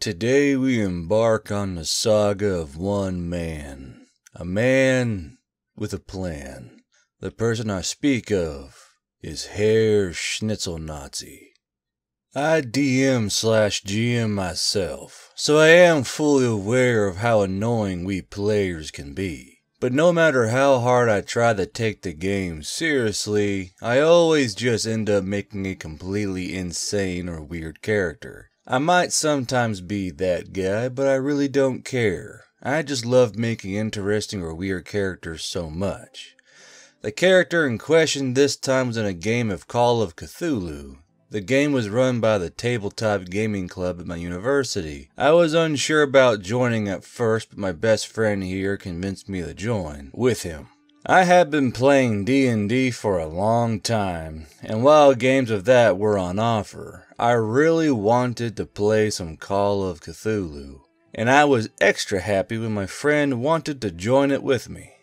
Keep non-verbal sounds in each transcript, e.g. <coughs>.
Today we embark on the saga of one man. A man with a plan. The person I speak of is Herr Schnitzelnazi. I DM slash GM myself, so I am fully aware of how annoying we players can be. But no matter how hard I try to take the game seriously, I always just end up making a completely insane or weird character. I might sometimes be that guy, but I really don't care. I just love making interesting or weird characters so much. The character in question this time was in a game of Call of Cthulhu, the game was run by the Tabletop Gaming Club at my university. I was unsure about joining at first, but my best friend here convinced me to join with him. I had been playing D&D for a long time, and while games of that were on offer, I really wanted to play some Call of Cthulhu. And I was extra happy when my friend wanted to join it with me.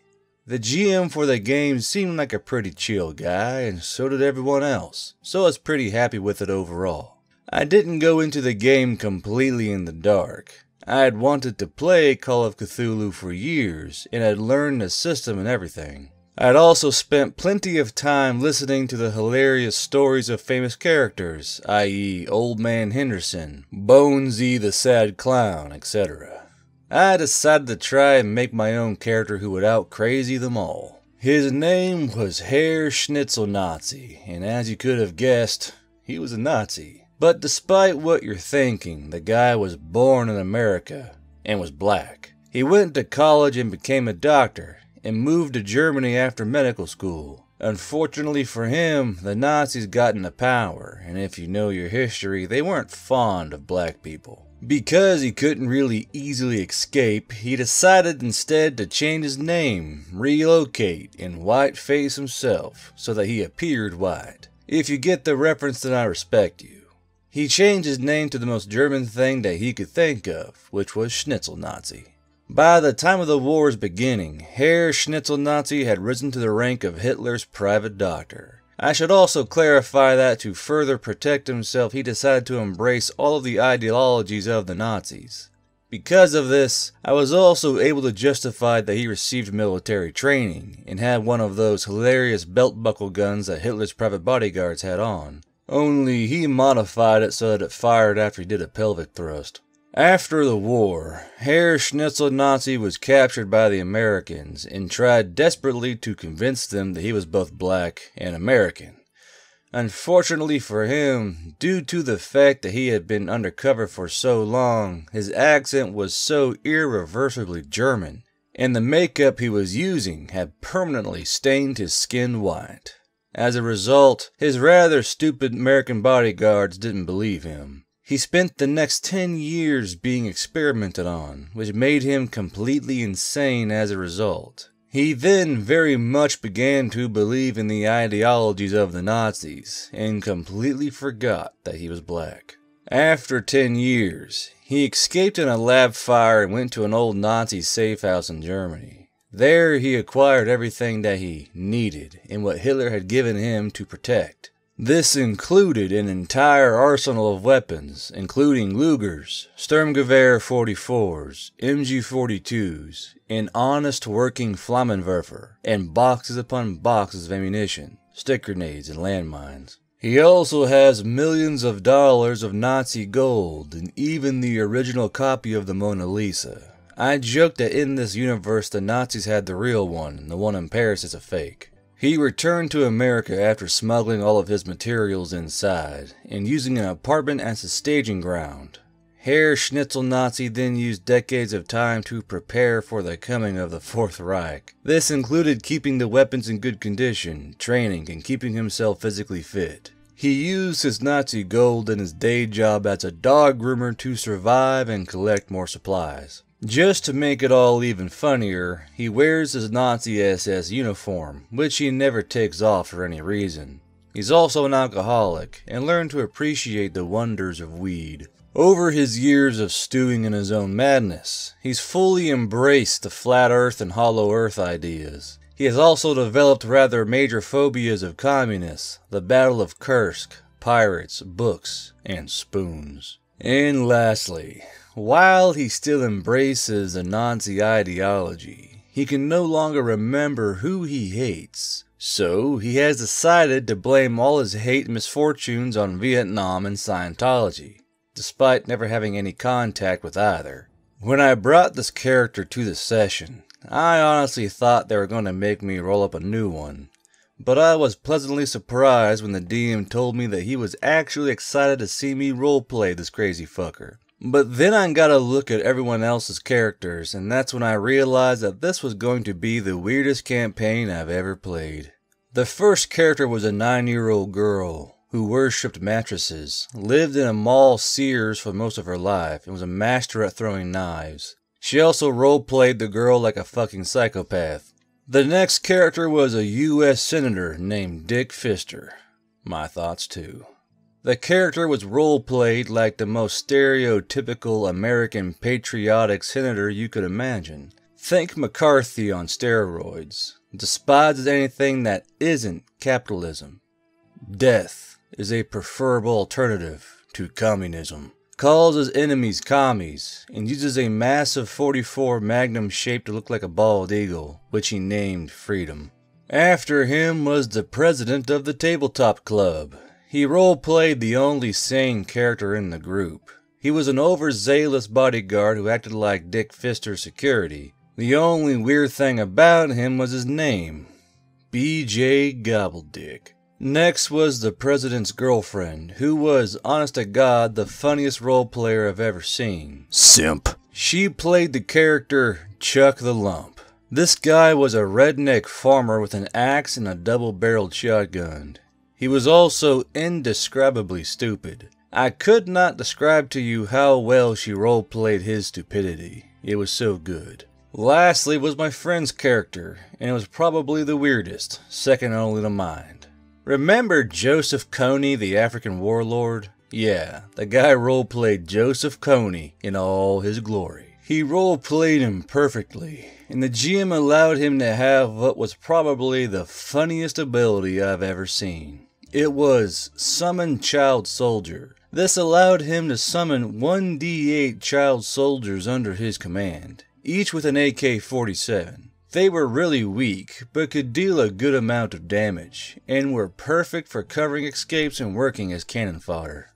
The GM for the game seemed like a pretty chill guy, and so did everyone else, so I was pretty happy with it overall. I didn't go into the game completely in the dark. I had wanted to play Call of Cthulhu for years, and had learned the system and everything. I had also spent plenty of time listening to the hilarious stories of famous characters, i.e., Old Man Henderson, Bonesy the Sad Clown, etc. I decided to try and make my own character who would out crazy them all. His name was Herr Schnitzel Nazi, and as you could have guessed, he was a Nazi. But despite what you're thinking, the guy was born in America and was black. He went to college and became a doctor, and moved to Germany after medical school. Unfortunately for him, the Nazis got into power, and if you know your history, they weren't fond of black people. Because he couldn't really easily escape, he decided instead to change his name, relocate, and whiteface himself so that he appeared white. If you get the reference, then I respect you. He changed his name to the most German thing that he could think of, which was Schnitzel Nazi. By the time of the war's beginning, Herr Schnitzel Nazi had risen to the rank of Hitler's private doctor. I should also clarify that to further protect himself, he decided to embrace all of the ideologies of the Nazis. Because of this, I was also able to justify that he received military training and had one of those hilarious belt buckle guns that Hitler's private bodyguards had on. Only he modified it so that it fired after he did a pelvic thrust. After the war, Herr Schnitzel Nazi was captured by the Americans and tried desperately to convince them that he was both black and American. Unfortunately for him, due to the fact that he had been undercover for so long, his accent was so irreversibly German, and the makeup he was using had permanently stained his skin white. As a result, his rather stupid American bodyguards didn't believe him. He spent the next 10 years being experimented on, which made him completely insane as a result. He then very much began to believe in the ideologies of the Nazis and completely forgot that he was black. After 10 years, he escaped in a lab fire and went to an old Nazi safe house in Germany. There he acquired everything that he needed and what Hitler had given him to protect. This included an entire arsenal of weapons, including Lugers, Sturmgewehr 44s, MG 42s, an honest working Flammenwerfer, and boxes upon boxes of ammunition, stick grenades, and landmines. He also has millions of dollars of Nazi gold and even the original copy of the Mona Lisa. I joked that in this universe the Nazis had the real one and the one in Paris is a fake. He returned to America after smuggling all of his materials inside and using an apartment as a staging ground. Herr Schnitzel Nazi then used decades of time to prepare for the coming of the Fourth Reich. This included keeping the weapons in good condition, training, and keeping himself physically fit. He used his Nazi gold and his day job as a dog groomer to survive and collect more supplies. Just to make it all even funnier, he wears his Nazi SS uniform, which he never takes off for any reason. He's also an alcoholic and learned to appreciate the wonders of weed. Over his years of stewing in his own madness, he's fully embraced the flat earth and hollow earth ideas. He has also developed rather major phobias of communists, the Battle of Kursk, pirates, books, and spoons. And lastly, while he still embraces the Nazi ideology, he can no longer remember who he hates. So he has decided to blame all his hate and misfortunes on Vietnam and Scientology, despite never having any contact with either. When I brought this character to the session, I honestly thought they were going to make me roll up a new one. But I was pleasantly surprised when the DM told me that he was actually excited to see me roleplay this crazy fucker. But then I got a look at everyone else's characters, and that's when I realized that this was going to be the weirdest campaign I've ever played. The first character was a nine year old girl who worshipped mattresses, lived in a mall Sears for most of her life, and was a master at throwing knives. She also role-played the girl like a fucking psychopath. The next character was a U.S. Senator named Dick Fister. My thoughts too. The character was role played like the most stereotypical American patriotic senator you could imagine. Think McCarthy on steroids. Despises anything that isn't capitalism. Death is a preferable alternative to communism. Calls his enemies commies and uses a massive 44 Magnum shaped to look like a bald eagle, which he named Freedom. After him was the president of the Tabletop Club, he role-played the only sane character in the group. He was an overzealous bodyguard who acted like Dick Pfister's security. The only weird thing about him was his name, B.J. Gobbledick. Next was the president's girlfriend, who was, honest to God, the funniest role player I've ever seen. Simp. She played the character Chuck the Lump. This guy was a redneck farmer with an axe and a double barreled shotgun. He was also indescribably stupid. I could not describe to you how well she role-played his stupidity. It was so good. Lastly was my friend's character, and it was probably the weirdest, second only to mine. Remember Joseph Kony, the African warlord? Yeah, the guy role-played Joseph Kony in all his glory. He role-played him perfectly, and the GM allowed him to have what was probably the funniest ability I've ever seen. It was Summon Child Soldier. This allowed him to summon 1d8 child soldiers under his command, each with an AK 47. They were really weak, but could deal a good amount of damage, and were perfect for covering escapes and working as cannon fodder.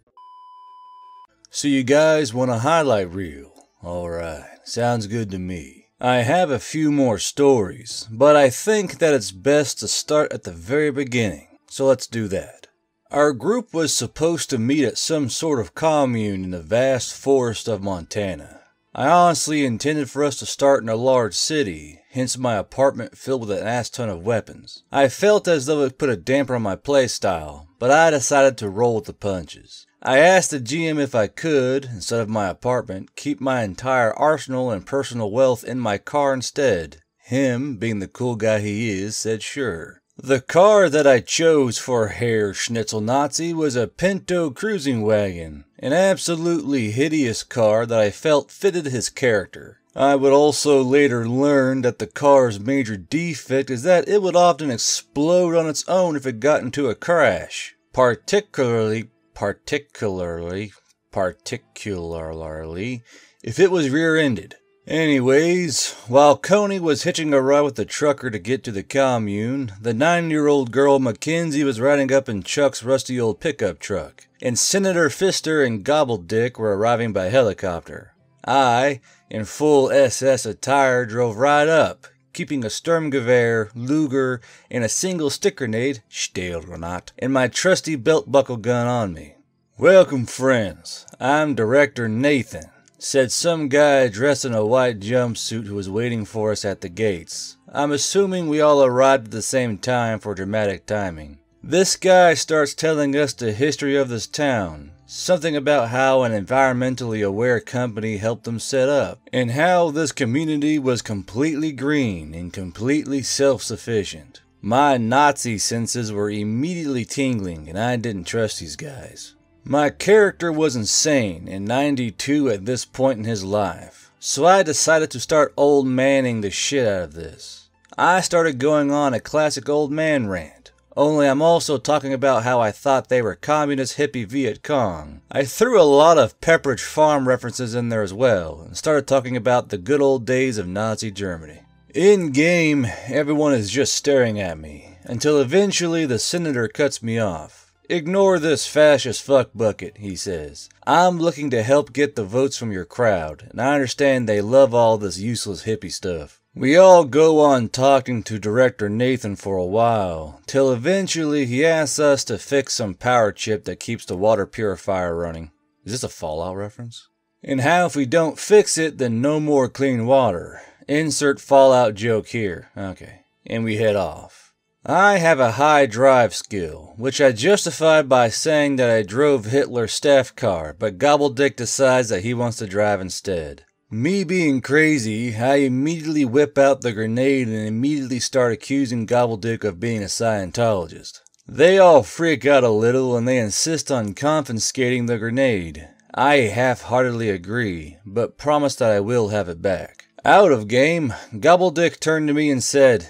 So, you guys want a highlight reel? Alright, sounds good to me. I have a few more stories, but I think that it's best to start at the very beginning. So let's do that. Our group was supposed to meet at some sort of commune in the vast forest of Montana. I honestly intended for us to start in a large city, hence my apartment filled with an ass ton of weapons. I felt as though it put a damper on my playstyle, but I decided to roll with the punches. I asked the GM if I could, instead of my apartment, keep my entire arsenal and personal wealth in my car instead. Him, being the cool guy he is, said sure. The car that I chose for Herr Schnitzel Nazi was a Pinto cruising wagon, an absolutely hideous car that I felt fitted his character. I would also later learn that the car's major defect is that it would often explode on its own if it got into a crash, particularly, particularly, particularly, if it was rear-ended. Anyways, while Kony was hitching a ride with the trucker to get to the commune, the nine year old girl Mackenzie was riding up in Chuck's rusty old pickup truck, and Senator Pfister and Gobbledick were arriving by helicopter. I, in full SS attire, drove right up, keeping a Sturmgewehr, Luger, and a single stick grenade, Stellgranat, and my trusty belt buckle gun on me. Welcome, friends. I'm Director Nathan said some guy dressed in a white jumpsuit who was waiting for us at the gates. I'm assuming we all arrived at the same time for dramatic timing. This guy starts telling us the history of this town, something about how an environmentally aware company helped them set up, and how this community was completely green and completely self-sufficient. My Nazi senses were immediately tingling and I didn't trust these guys. My character was insane in 92 at this point in his life, so I decided to start old manning the shit out of this. I started going on a classic old man rant, Only I'm also talking about how I thought they were communist hippie Viet Cong. I threw a lot of Pepperidge Farm references in there as well, and started talking about the good old days of Nazi Germany. In game, everyone is just staring at me, until eventually the senator cuts me off. Ignore this fascist fuck bucket, he says. I'm looking to help get the votes from your crowd, and I understand they love all this useless hippie stuff. We all go on talking to director Nathan for a while, till eventually he asks us to fix some power chip that keeps the water purifier running. Is this a Fallout reference? And how if we don't fix it, then no more clean water. Insert Fallout joke here. Okay. And we head off. I have a high drive skill, which I justify by saying that I drove Hitler's staff car, but Gobbledick decides that he wants to drive instead. Me being crazy, I immediately whip out the grenade and immediately start accusing Gobbledick of being a Scientologist. They all freak out a little and they insist on confiscating the grenade. I half heartedly agree, but promise that I will have it back. Out of game, Gobbledick turned to me and said,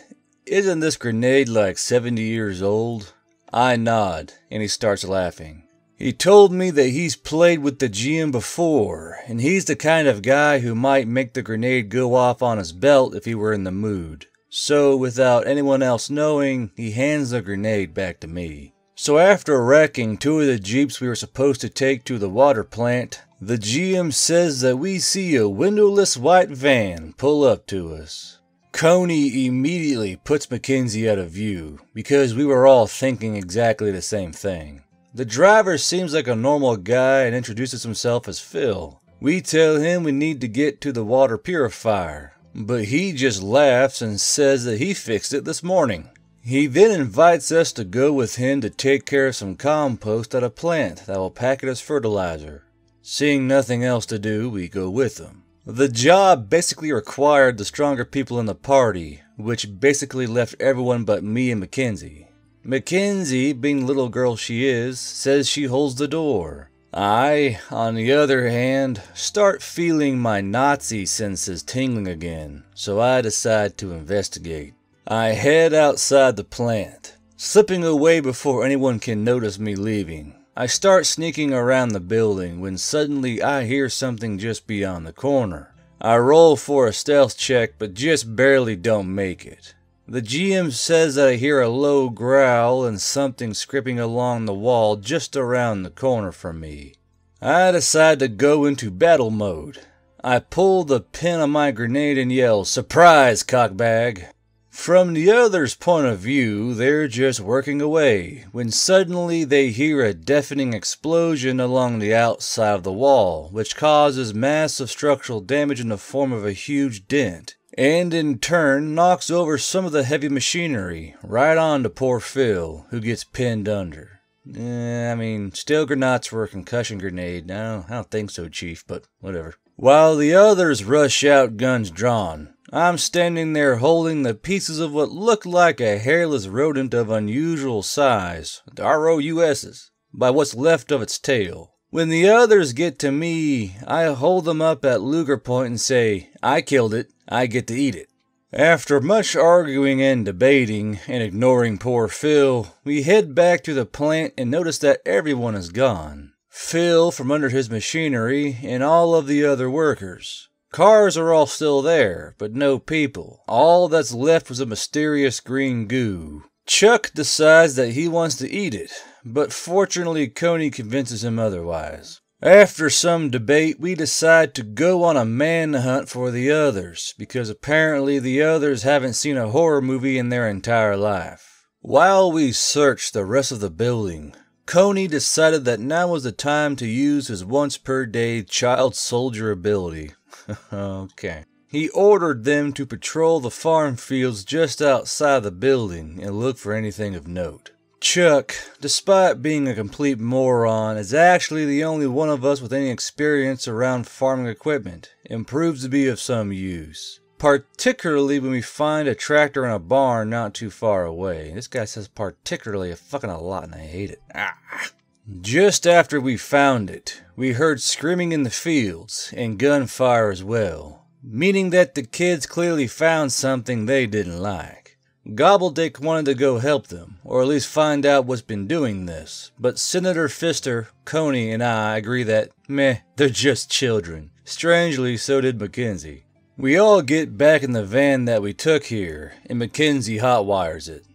Isn't this grenade like 70 years old? I nod, and he starts laughing. He told me that he's played with the GM before, and he's the kind of guy who might make the grenade go off on his belt if he were in the mood. So, without anyone else knowing, he hands the grenade back to me. So after wrecking two of the jeeps we were supposed to take to the water plant, the GM says that we see a windowless white van pull up to us. Kony immediately puts Mackenzie out of view, because we were all thinking exactly the same thing. The driver seems like a normal guy and introduces himself as Phil. We tell him we need to get to the water purifier, but he just laughs and says that he fixed it this morning. He then invites us to go with him to take care of some compost at a plant that will pack it as fertilizer. Seeing nothing else to do, we go with him. The job basically required the stronger people in the party, which basically left everyone but me and Mackenzie. Mackenzie, being the little girl she is, says she holds the door. I, on the other hand, start feeling my Nazi senses tingling again, so I decide to investigate. I head outside the plant, slipping away before anyone can notice me leaving. I start sneaking around the building when suddenly I hear something just beyond the corner. I roll for a stealth check but just barely don't make it. The GM says that I hear a low growl and something scraping along the wall just around the corner from me. I decide to go into battle mode. I pull the pin on my grenade and yell, Surprise, cockbag! From the other's point of view, they're just working away, when suddenly they hear a deafening explosion along the outside of the wall, which causes massive structural damage in the form of a huge dent and in turn knocks over some of the heavy machinery right on to poor Phil, who gets pinned under. Eh, I mean, steel grenades for a concussion grenade. No, I don't think so, Chief, but whatever. While the others rush out, guns drawn, I'm standing there holding the pieces of what looked like a hairless rodent of unusual size, the ROUS's, by what's left of its tail. When the others get to me, I hold them up at Luger point and say, I killed it. I get to eat it. After much arguing and debating and ignoring poor Phil, we head back to the plant and notice that everyone is gone. Phil from under his machinery and all of the other workers. Cars are all still there, but no people. All that's left was a mysterious green goo. Chuck decides that he wants to eat it, but fortunately Kony convinces him otherwise. After some debate, we decide to go on a manhunt for the others, because apparently the others haven't seen a horror movie in their entire life. While we search the rest of the building, Kony decided that now was the time to use his once per day child soldier ability. Okay. He ordered them to patrol the farm fields just outside the building and look for anything of note. Chuck, despite being a complete moron, is actually the only one of us with any experience around farming equipment and proves to be of some use. Particularly when we find a tractor in a barn not too far away. This guy says particularly a fucking a lot and I hate it. Ah. Just after we found it, we heard screaming in the fields and gunfire as well, meaning that the kids clearly found something they didn't like. Gobbledick wanted to go help them, or at least find out what's been doing this, but Senator Pfister, Kony, and I agree that, meh, they're just children. Strangely, so did Mackenzie. We all get back in the van that we took here, and Mackenzie hotwires it.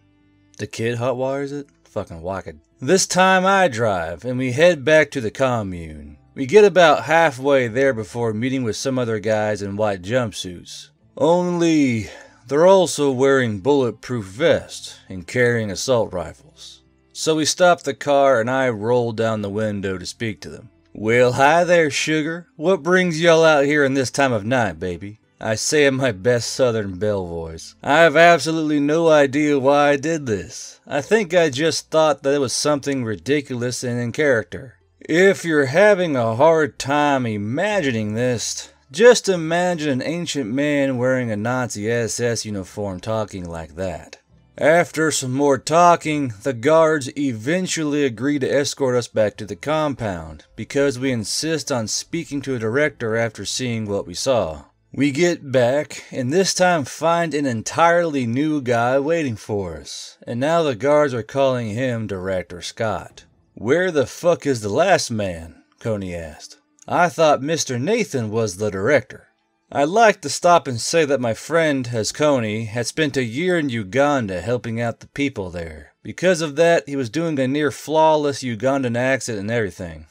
The kid hotwires it? Fucking wicked. This time I drive, and we head back to the commune. We get about halfway there before meeting with some other guys in white jumpsuits. Only they're also wearing bulletproof vests and carrying assault rifles. So we stop the car and I roll down the window to speak to them. Well, hi there, sugar. What brings y'all out here in this time of night, baby? I say in my best southern belle voice. I have absolutely no idea why I did this. I think I just thought that it was something ridiculous and in character. If you're having a hard time imagining this, just imagine an ancient man wearing a Nazi SS uniform talking like that. After some more talking, the guards eventually agree to escort us back to the compound because we insist on speaking to a director after seeing what we saw. We get back, and this time find an entirely new guy waiting for us, and now the guards are calling him Director Scott. Where the fuck is the last man? Kony asked. I thought Mr. Nathan was the director. I'd like to stop and say that my friend, as Kony, had spent a year in Uganda helping out the people there. Because of that, he was doing a near flawless Ugandan accent and everything.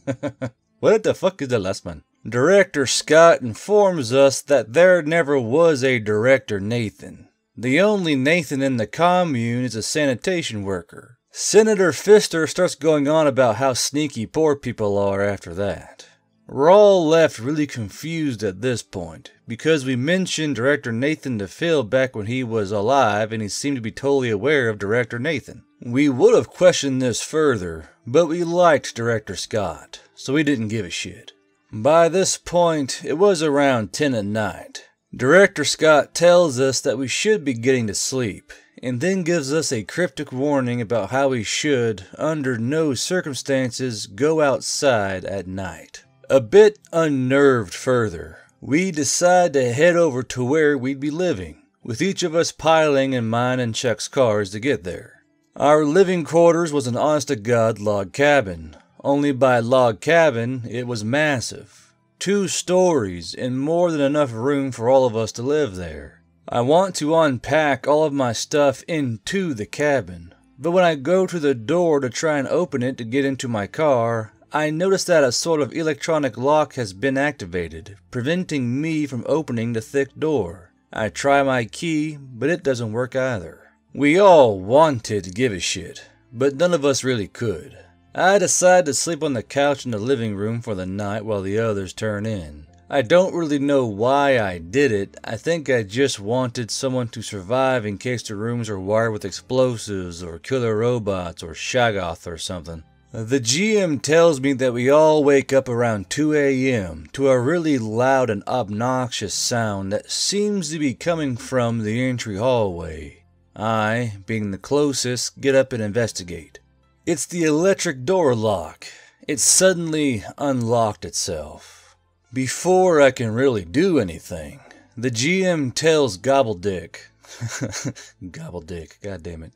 <laughs> what the fuck is the last one? Director Scott informs us that there never was a Director Nathan. The only Nathan in the commune is a sanitation worker. Senator Pfister starts going on about how sneaky poor people are after that. We're all left really confused at this point, because we mentioned Director Nathan to Phil back when he was alive and he seemed to be totally aware of Director Nathan. We would have questioned this further, but we liked Director Scott, so we didn't give a shit. By this point, it was around 10 at night. Director Scott tells us that we should be getting to sleep, and then gives us a cryptic warning about how we should, under no circumstances, go outside at night. A bit unnerved further, we decide to head over to where we'd be living, with each of us piling in mine and Chuck's cars to get there. Our living quarters was an honest to God log cabin, only by log cabin it was massive. Two stories and more than enough room for all of us to live there. I want to unpack all of my stuff into the cabin, but when I go to the door to try and open it to get into my car, I notice that a sort of electronic lock has been activated, preventing me from opening the thick door. I try my key, but it doesn't work either. We all wanted to give a shit, but none of us really could. I decide to sleep on the couch in the living room for the night while the others turn in. I don't really know why I did it. I think I just wanted someone to survive in case the rooms are wired with explosives or killer robots or Shoggoth or something. The GM tells me that we all wake up around 2 a.m. to a really loud and obnoxious sound that seems to be coming from the entry hallway. I, being the closest, get up and investigate. It's the electric door lock. It suddenly unlocked itself. Before I can really do anything, the GM tells Gobbledick. <laughs> Gobbledick, god damn it.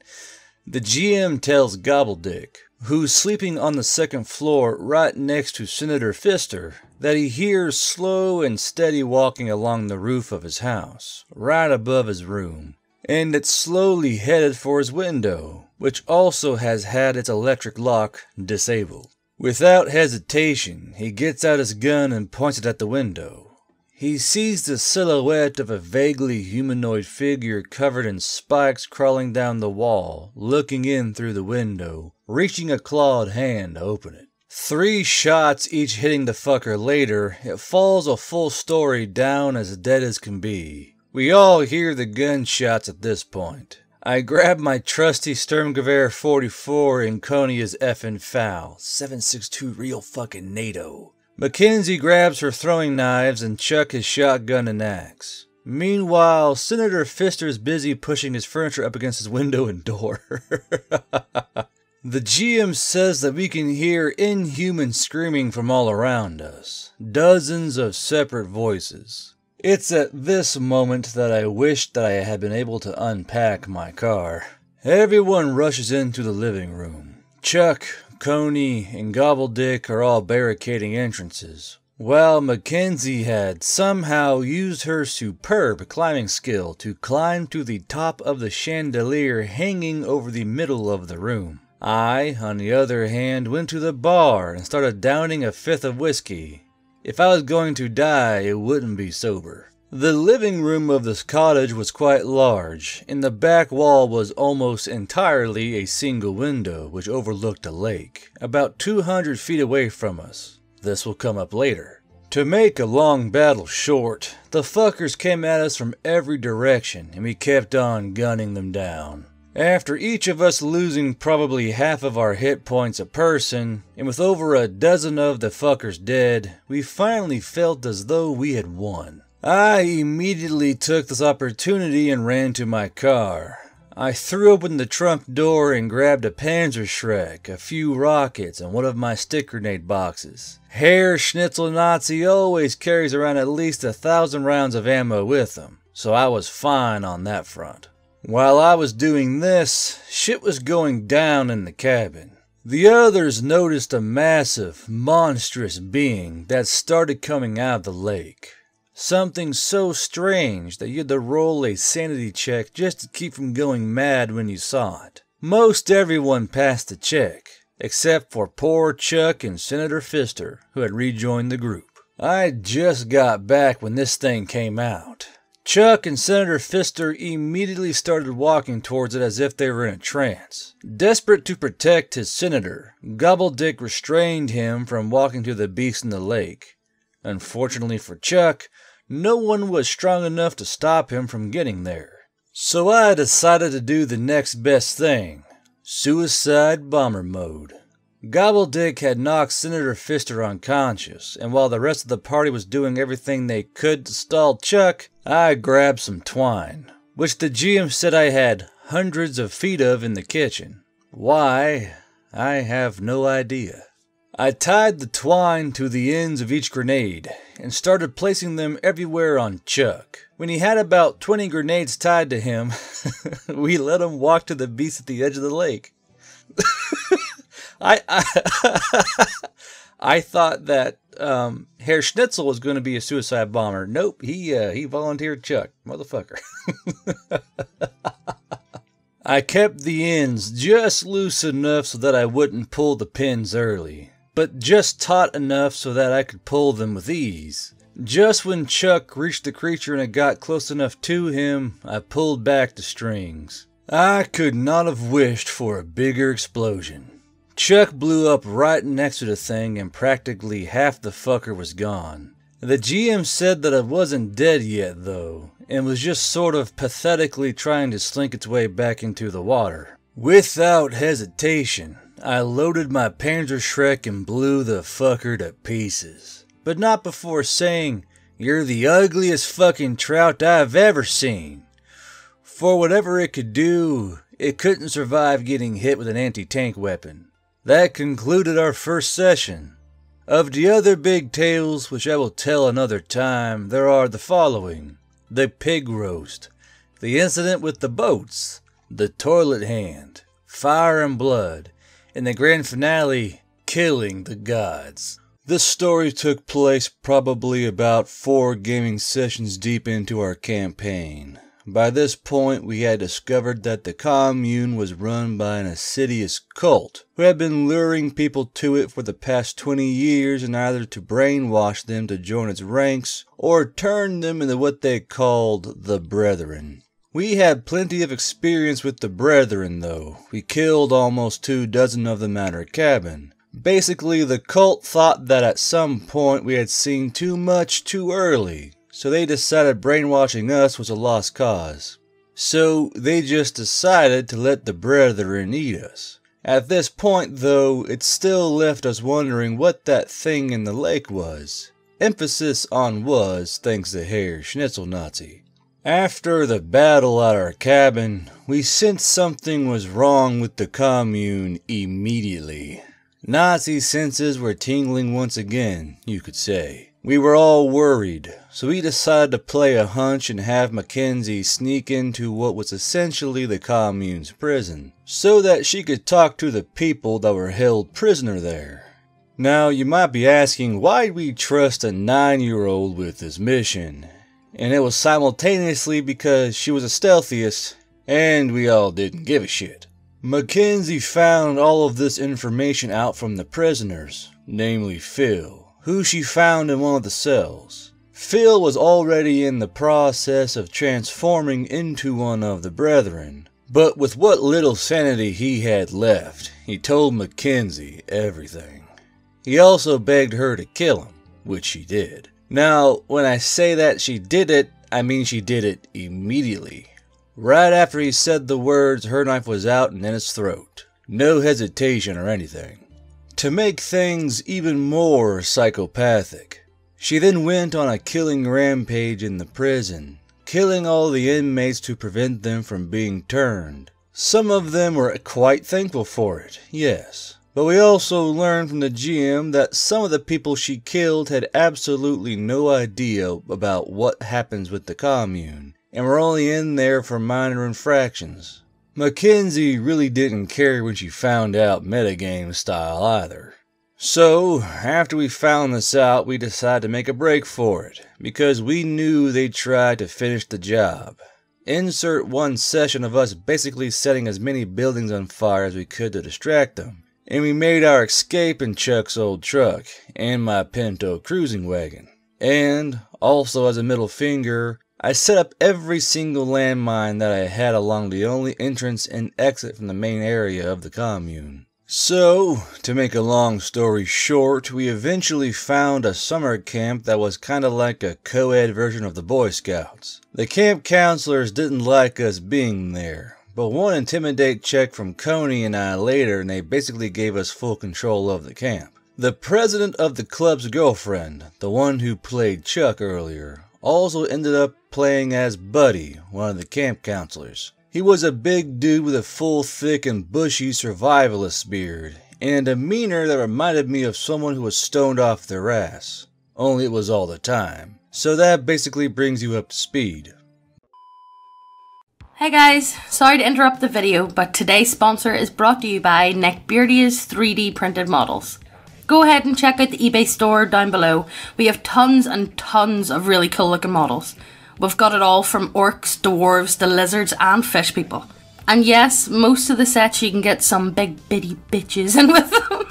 The GM tells Gobbledick, who's sleeping on the second floor right next to Senator Pfister, that he hears slow and steady walking along the roof of his house, right above his room, and it's slowly headed for his window, which also has had its electric lock disabled. Without hesitation, he gets out his gun and points it at the window. He sees the silhouette of a vaguely humanoid figure covered in spikes crawling down the wall, looking in through the window, reaching a clawed hand to open it. Three shots each hitting the fucker later, it falls a full story down as dead as can be. We all hear the gunshots at this point. I grab my trusty Sturmgewehr 44 and Kony is FN FAL. 762 real fucking NATO. Mackenzie grabs her throwing knives and Chuck his shotgun and axe. Meanwhile, Senator Pfister's busy pushing his furniture up against his window and door. <laughs> the GM says that we can hear inhuman screaming from all around us. Dozens of separate voices. It's at this moment that I wish that I had been able to unpack my car. Everyone rushes into the living room. Chuck, Kony, and Gobbledick are all barricading entrances, while Mackenzie had somehow used her superb climbing skill to climb to the top of the chandelier hanging over the middle of the room. I, on the other hand, went to the bar and started downing a fifth of whiskey. If I was going to die, it wouldn't be sober. The living room of this cottage was quite large, and the back wall was almost entirely a single window which overlooked a lake, about 200 feet away from us. This will come up later. To make a long battle short, the fuckers came at us from every direction, and we kept on gunning them down. After each of us losing probably half of our hit points a person, and with over a dozen of the fuckers dead, we finally felt as though we had won. I immediately took this opportunity and ran to my car. I threw open the trunk door and grabbed a Panzerschreck, a few rockets, and one of my stick grenade boxes. Herr Schnitzel Nazi always carries around at least a thousand rounds of ammo with him, so I was fine on that front. While I was doing this, shit was going down in the cabin. The others noticed a massive, monstrous being that started coming out of the lake. Something so strange that you had to roll a sanity check just to keep from going mad when you saw it. Most everyone passed the check, except for poor Chuck and Senator Pfister, who had rejoined the group. I just got back when this thing came out. Chuck and Senator Pfister immediately started walking towards it as if they were in a trance. Desperate to protect his senator, Gobbledick restrained him from walking to the beast in the lake. Unfortunately for Chuck, no one was strong enough to stop him from getting there. So I decided to do the next best thing suicide bomber mode. Gobbledick had knocked Senator Pfister unconscious, and while the rest of the party was doing everything they could to stall Chuck, I grabbed some twine, which the GM said I had hundreds of feet of in the kitchen. Why, I have no idea. I tied the twine to the ends of each grenade and started placing them everywhere on Chuck. When he had about 20 grenades tied to him, <laughs> we let him walk to the beast at the edge of the lake. <laughs> I I, <laughs> I thought that um, Herr Schnitzel was going to be a suicide bomber. Nope, he uh, he volunteered Chuck, motherfucker. <laughs> I kept the ends just loose enough so that I wouldn't pull the pins early, but just taut enough so that I could pull them with ease. Just when Chuck reached the creature and it got close enough to him, I pulled back the strings. I could not have wished for a bigger explosion. Chuck blew up right next to the thing and practically half the fucker was gone. The GM said that it wasn't dead yet though, and was just sort of pathetically trying to slink its way back into the water. Without hesitation, I loaded my Panzerschreck and blew the fucker to pieces. But not before saying, You're the ugliest fucking trout I've ever seen. For whatever it could do, it couldn't survive getting hit with an anti-tank weapon. That concluded our first session. Of the other big tales, which I will tell another time, there are the following the pig roast, the incident with the boats, the toilet hand, fire and blood, and the grand finale, killing the gods. This story took place probably about four gaming sessions deep into our campaign. By this point, we had discovered that the commune was run by an assiduous cult who had been luring people to it for the past 20 years in either to brainwash them to join its ranks or turn them into what they called the Brethren. We had plenty of experience with the Brethren, though. We killed almost two dozen of them at our cabin. Basically, the cult thought that at some point we had seen too much too early, so they decided brainwashing us was a lost cause. So they just decided to let the brethren eat us. At this point, though, it still left us wondering what that thing in the lake was. Emphasis on was, thanks to Herr Schnitzel Nazi. After the battle at our cabin, we sensed something was wrong with the commune immediately. Nazi senses were tingling once again, you could say. We were all worried, so we decided to play a hunch and have Mackenzie sneak into what was essentially the commune's prison, so that she could talk to the people that were held prisoner there. Now, you might be asking why'd we trust a nine year old with this mission, and it was simultaneously because she was the stealthiest, and we all didn't give a shit. Mackenzie found all of this information out from the prisoners, namely Phil who she found in one of the cells. Phil was already in the process of transforming into one of the brethren, but with what little sanity he had left, he told Mackenzie everything. He also begged her to kill him, which she did. Now, when I say that she did it, I mean she did it immediately. Right after he said the words, her knife was out and in his throat. No hesitation or anything. To make things even more psychopathic, she then went on a killing rampage in the prison, killing all the inmates to prevent them from being turned. Some of them were quite thankful for it, yes. But we also learned from the GM that some of the people she killed had absolutely no idea about what happens with the commune, and were only in there for minor infractions. Mackenzie really didn't care when she found out metagame style either. So, after we found this out, we decided to make a break for it, because we knew they'd try to finish the job. Insert one session of us basically setting as many buildings on fire as we could to distract them, and we made our escape in Chuck's old truck and my Pinto cruising wagon. And, also as a middle finger, I set up every single landmine that I had along the only entrance and exit from the main area of the commune. So, to make a long story short, we eventually found a summer camp that was kinda like a co-ed version of the Boy Scouts. The camp counselors didn't like us being there, but one intimidate check from Kony and I later and they basically gave us full control of the camp. The president of the club's girlfriend, the one who played Chuck earlier, also ended up playing as Buddy, one of the camp counselors. He was a big dude with a full, thick, and bushy survivalist beard, and a demeanor that reminded me of someone who was stoned off their ass. Only it was all the time. So that basically brings you up to speed. Hey guys, sorry to interrupt the video, but today's sponsor is brought to you by Neckbeardia's 3D printed models go ahead and check out the eBay store down below. We have tons and tons of really cool looking models. We've got it all from orcs, dwarves, the lizards, and fish people. And yes, most of the sets you can get some big bitty bitches in with them.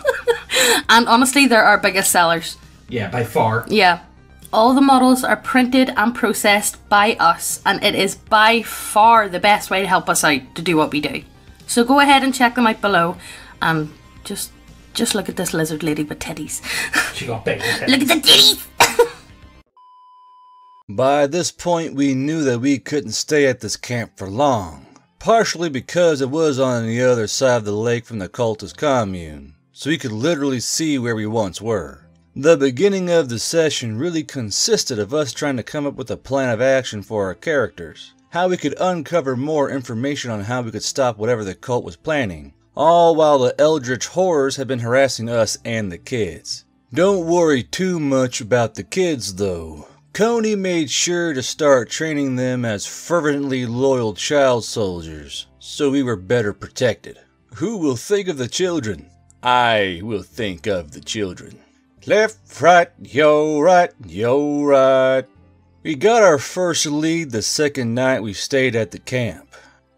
<laughs> and honestly, they're our biggest sellers. Yeah, by far. Yeah. All the models are printed and processed by us, and it is by far the best way to help us out to do what we do. So go ahead and check them out below and just just look at this lizard lady with titties. She got big <laughs> titties. look at the titties! <laughs> By this point, we knew that we couldn't stay at this camp for long, partially because it was on the other side of the lake from the cultist commune, so we could literally see where we once were. The beginning of the session really consisted of us trying to come up with a plan of action for our characters, how we could uncover more information on how we could stop whatever the cult was planning, all while the eldritch horrors had been harassing us and the kids. Don't worry too much about the kids though. Kony made sure to start training them as fervently loyal child soldiers, so we were better protected. Who will think of the children? I will think of the children. Left, right, yo, right, yo, right. We got our first lead the second night we stayed at the camp.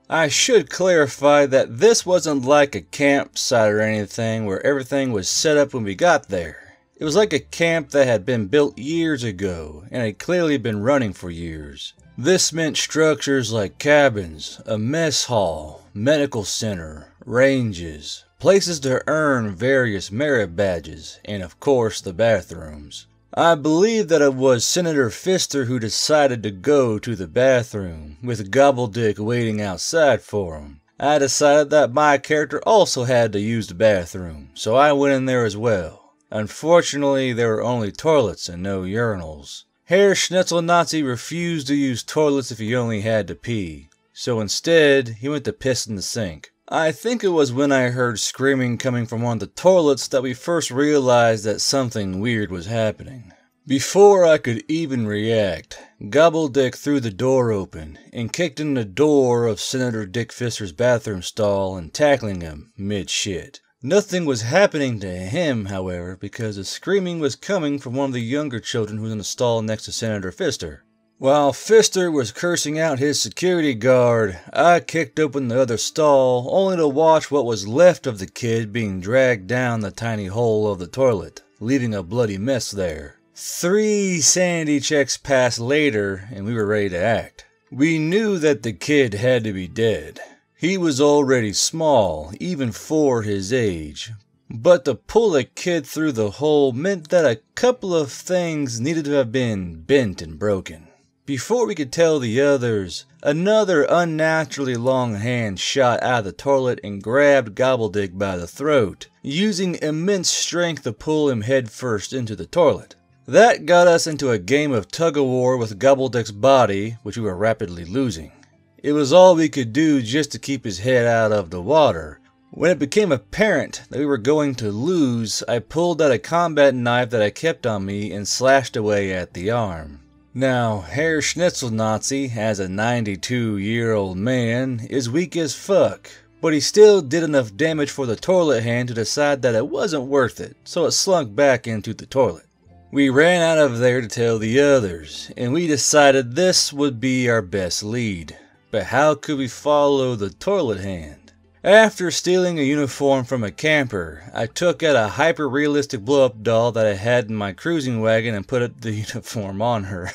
I should clarify that this wasn't like a campsite or anything where everything was set up when we got there. It was like a camp that had been built years ago and had clearly been running for years. This meant structures like cabins, a mess hall, medical center, ranges, places to earn various merit badges, and of course the bathrooms. I believe that it was Senator Pfister who decided to go to the bathroom, with Gobbledick waiting outside for him. I decided that my character also had to use the bathroom, so I went in there as well. Unfortunately, there were only toilets and no urinals. Herr Schnitzel Nazi refused to use toilets if he only had to pee, so instead, he went to piss in the sink. I think it was when I heard screaming coming from one of the toilets that we first realized that something weird was happening. Before I could even react, Gobbledick threw the door open and kicked in the door of Senator Dick Pfister's bathroom stall and tackling him mid shit. Nothing was happening to him, however, because the screaming was coming from one of the younger children who was in the stall next to Senator Pfister. While Pfister was cursing out his security guard, I kicked open the other stall only to watch what was left of the kid being dragged down the tiny hole of the toilet, leaving a bloody mess there. Three sanity checks passed later, and we were ready to act. We knew that the kid had to be dead. He was already small, even for his age. But to pull a kid through the hole meant that a couple of things needed to have been bent and broken. Before we could tell the others, another unnaturally long hand shot out of the toilet and grabbed Gobbledick by the throat, using immense strength to pull him headfirst into the toilet. That got us into a game of tug of war with Gobbledick's body, which we were rapidly losing. It was all we could do just to keep his head out of the water. When it became apparent that we were going to lose, I pulled out a combat knife that I kept on me and slashed away at the arm. Now, Herr Schnitzelnazi, as a 92 year old man, is weak as fuck, but he still did enough damage for the toilet hand to decide that it wasn't worth it, so it slunk back into the toilet. We ran out of there to tell the others, and we decided this would be our best lead. But how could we follow the toilet hand? After stealing a uniform from a camper, I took out a hyper realistic blow up doll that I had in my cruising wagon and put the <laughs> uniform on her.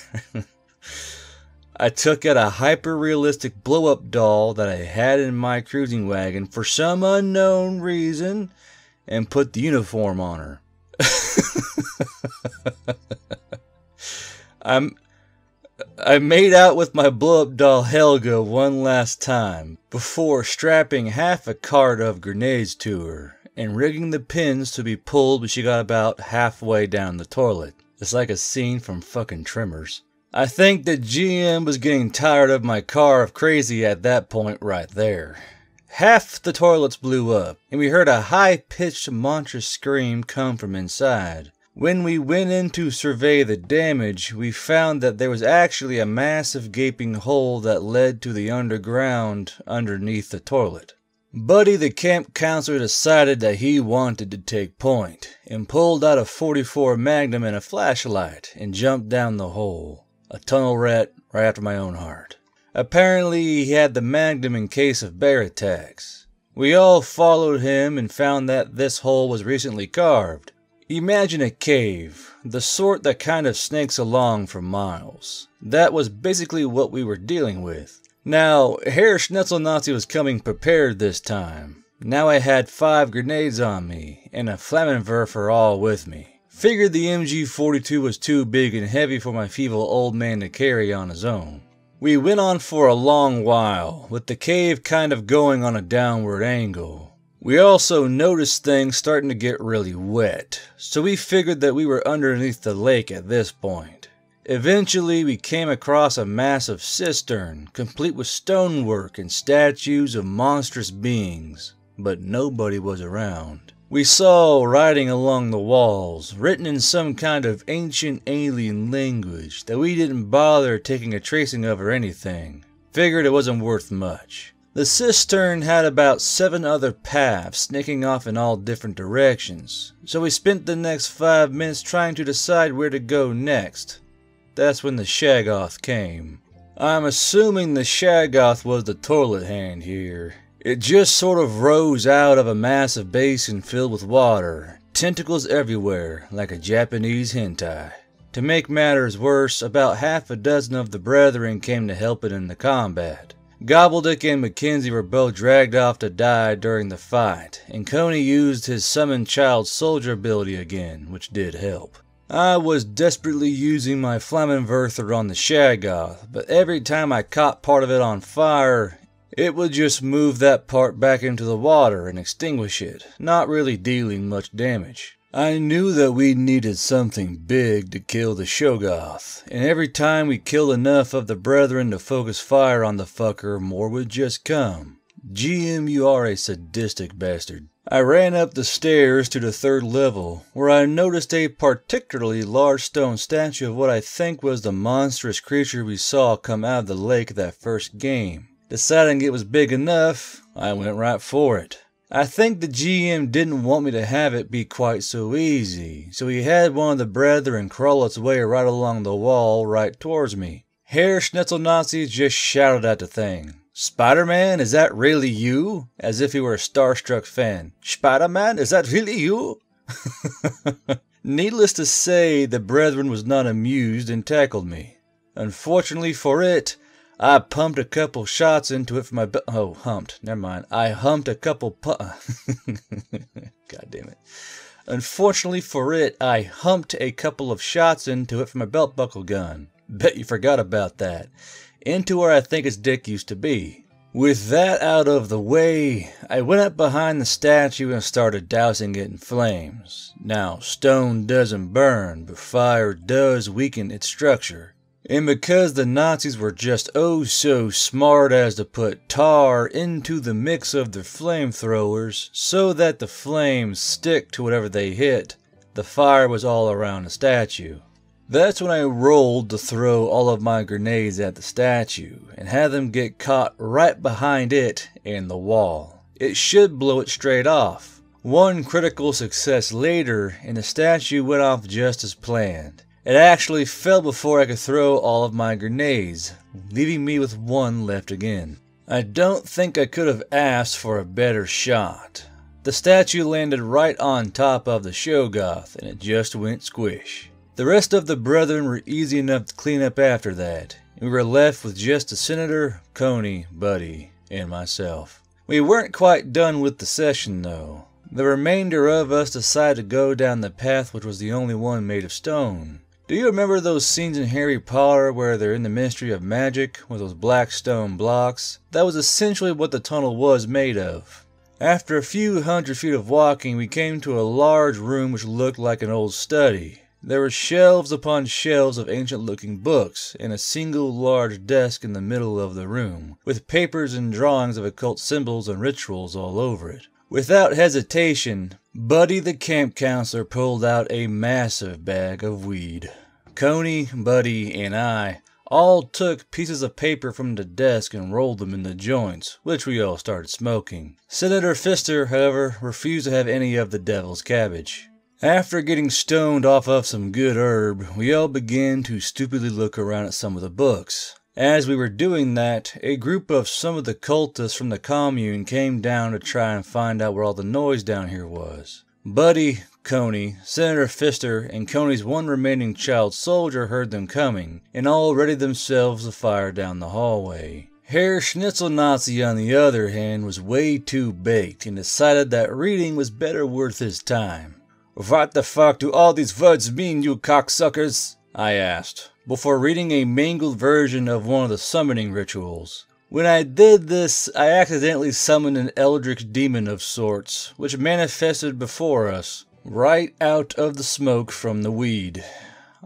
I took out a hyper realistic blow up doll that I had in my cruising wagon for some unknown reason and put the uniform on her. <laughs> I'm I made out with my blow-up doll Helga one last time before strapping half a cart of grenades to her and rigging the pins to be pulled when she got about halfway down the toilet. It's like a scene from fucking Tremors. I think that GM was getting tired of my car of crazy at that point right there. Half the toilets blew up, and we heard a high-pitched monstrous scream come from inside. When we went in to survey the damage, we found that there was actually a massive gaping hole that led to the underground underneath the toilet. Buddy the camp counselor decided that he wanted to take point, and pulled out a 44 Magnum and a flashlight, and jumped down the hole. A tunnel rat right after my own heart. Apparently he had the Magnum in case of bear attacks. We all followed him and found that this hole was recently carved. Imagine a cave, the sort that kind of snakes along for miles. That was basically what we were dealing with. Now, Herr Schnitzelnazi was coming prepared this time. Now I had five grenades on me, and a Flammenwerfer all with me. Figured the MG42 was too big and heavy for my feeble old man to carry on his own. We went on for a long while, with the cave kind of going on a downward angle. We also noticed things starting to get really wet, so we figured that we were underneath the lake at this point. Eventually, we came across a massive cistern, complete with stonework and statues of monstrous beings, but nobody was around. We saw writing along the walls, written in some kind of ancient alien language that we didn't bother taking a tracing of or anything. Figured it wasn't worth much. The cistern had about seven other paths snaking off in all different directions, so we spent the next five minutes trying to decide where to go next. That's when the Shoggoth came. I'm assuming the Shoggoth was the toilet hand here. It just sort of rose out of a massive basin filled with water, tentacles everywhere, like a Japanese hentai. To make matters worse, about half a dozen of the brethren came to help it in the combat. Gobbledick and Mackenzie were both dragged off to die during the fight, and Kony used his summoned child soldier ability again, which did help. I was desperately using my Flammenwerfer on the Shoggoth, but every time I caught part of it on fire, it would just move that part back into the water and extinguish it, not really dealing much damage. I knew that we needed something big to kill the Shoggoth, and every time we killed enough of the brethren to focus fire on the fucker, more would just come. GM, you are a sadistic bastard. I ran up the stairs to the third level, where I noticed a particularly large stone statue of what I think was the monstrous creature we saw come out of the lake that first game. Deciding it was big enough, I went right for it. I think the GM didn't want me to have it be quite so easy, so he had one of the brethren crawl its way right along the wall right towards me. Herr Schnitzel Nazi just shouted at the thing. Spider Man, is that really you? As if he were a starstruck fan. Spider Man, is that really you? <laughs> Needless to say, the brethren was not amused and tackled me. Unfortunately for it, I pumped a couple shots into it for my. Be- oh, humped. Never mind. I humped a couple. Pu- <laughs> God damn it. Unfortunately for it, I humped a couple of shots into it from my belt buckle gun. Bet you forgot about that into where I think its dick used to be. With that out of the way, I went up behind the statue and started dousing it in flames. Now, stone doesn't burn, but fire does weaken its structure. And because the Nazis were just oh so smart as to put tar into the mix of their flamethrowers so that the flames stick to whatever they hit, the fire was all around the statue. That's when I rolled to throw all of my grenades at the statue and had them get caught right behind it and the wall. It should blow it straight off. One critical success later, and the statue went off just as planned. It actually fell before I could throw all of my grenades, leaving me with one left again. I don't think I could have asked for a better shot. The statue landed right on top of the Shoggoth and it just went squish. The rest of the brethren were easy enough to clean up after that, and we were left with just the senator, Kony, Buddy, and myself. We weren't quite done with the session, though. The remainder of us decided to go down the path which was the only one made of stone. Do you remember those scenes in Harry Potter where they're in the Ministry of Magic with those black stone blocks? That was essentially what the tunnel was made of. After a few hundred feet of walking, we came to a large room which looked like an old study. There were shelves upon shelves of ancient looking books, and a single large desk in the middle of the room, with papers and drawings of occult symbols and rituals all over it. Without hesitation, Buddy the camp counselor pulled out a massive bag of weed. Kony, Buddy, and I all took pieces of paper from the desk and rolled them in the joints, which we all started smoking. Senator Pfister, however, refused to have any of the devil's cabbage. After getting stoned off of some good herb, we all began to stupidly look around at some of the books. As we were doing that, a group of some of the cultists from the commune came down to try and find out where all the noise down here was. Buddy, Kony, Senator Pfister, and Kony's one remaining child soldier heard them coming, and all readied themselves to fire down the hallway. Herr Schnitzel Nazi, on the other hand, was way too baked and decided that reading was better worth his time. What the fuck do all these words mean, you cocksuckers? I asked, before reading a mangled version of one of the summoning rituals. When I did this, I accidentally summoned an eldritch demon of sorts, which manifested before us, right out of the smoke from the weed.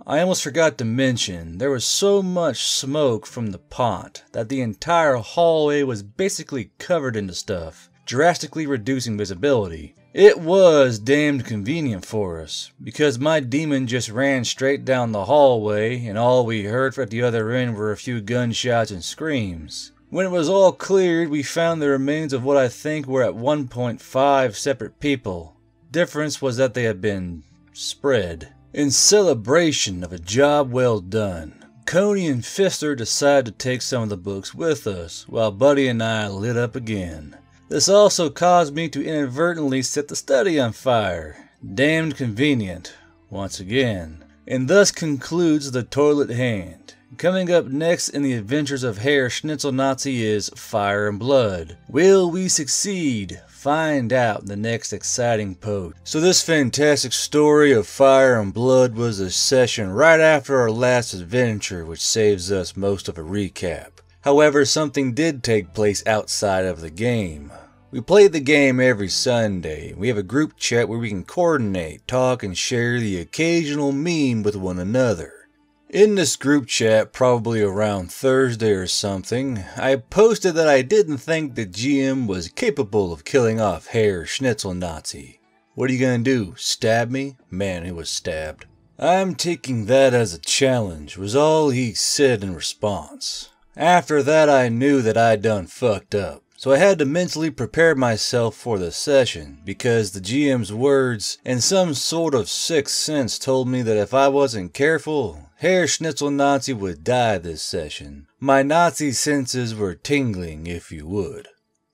I almost forgot to mention, there was so much smoke from the pot that the entire hallway was basically covered in the stuff, drastically reducing visibility. It was damned convenient for us, because my demon just ran straight down the hallway, and all we heard at the other end were a few gunshots and screams. When it was all cleared, we found the remains of what I think were at one point five separate people. Difference was that they had been spread. In celebration of a job well done, Kony and Pfister decided to take some of the books with us, while Buddy and I lit up again. This also caused me to inadvertently set the study on fire. Damned convenient, once again. And thus concludes the Toilet Hand. Coming up next in the adventures of Herr Schnitzel Nazi is Fire and Blood. Will we succeed? Find out in the next exciting post. So this fantastic story of Fire and Blood was a session right after our last adventure, which saves us most of a recap. However, something did take place outside of the game. We play the game every Sunday. We have a group chat where we can coordinate, talk, and share the occasional meme with one another. In this group chat, probably around Thursday or something, I posted that I didn't think the GM was capable of killing off Herr Schnitzel Nazi. What are you gonna do? Stab me? Man, he was stabbed. I'm taking that as a challenge, was all he said in response. After that, I knew that I'd done fucked up. So I had to mentally prepare myself for the session because the GM's words and some sort of sixth sense told me that if I wasn't careful, Herr Schnitzel Nazi would die this session. My Nazi senses were tingling, if you would.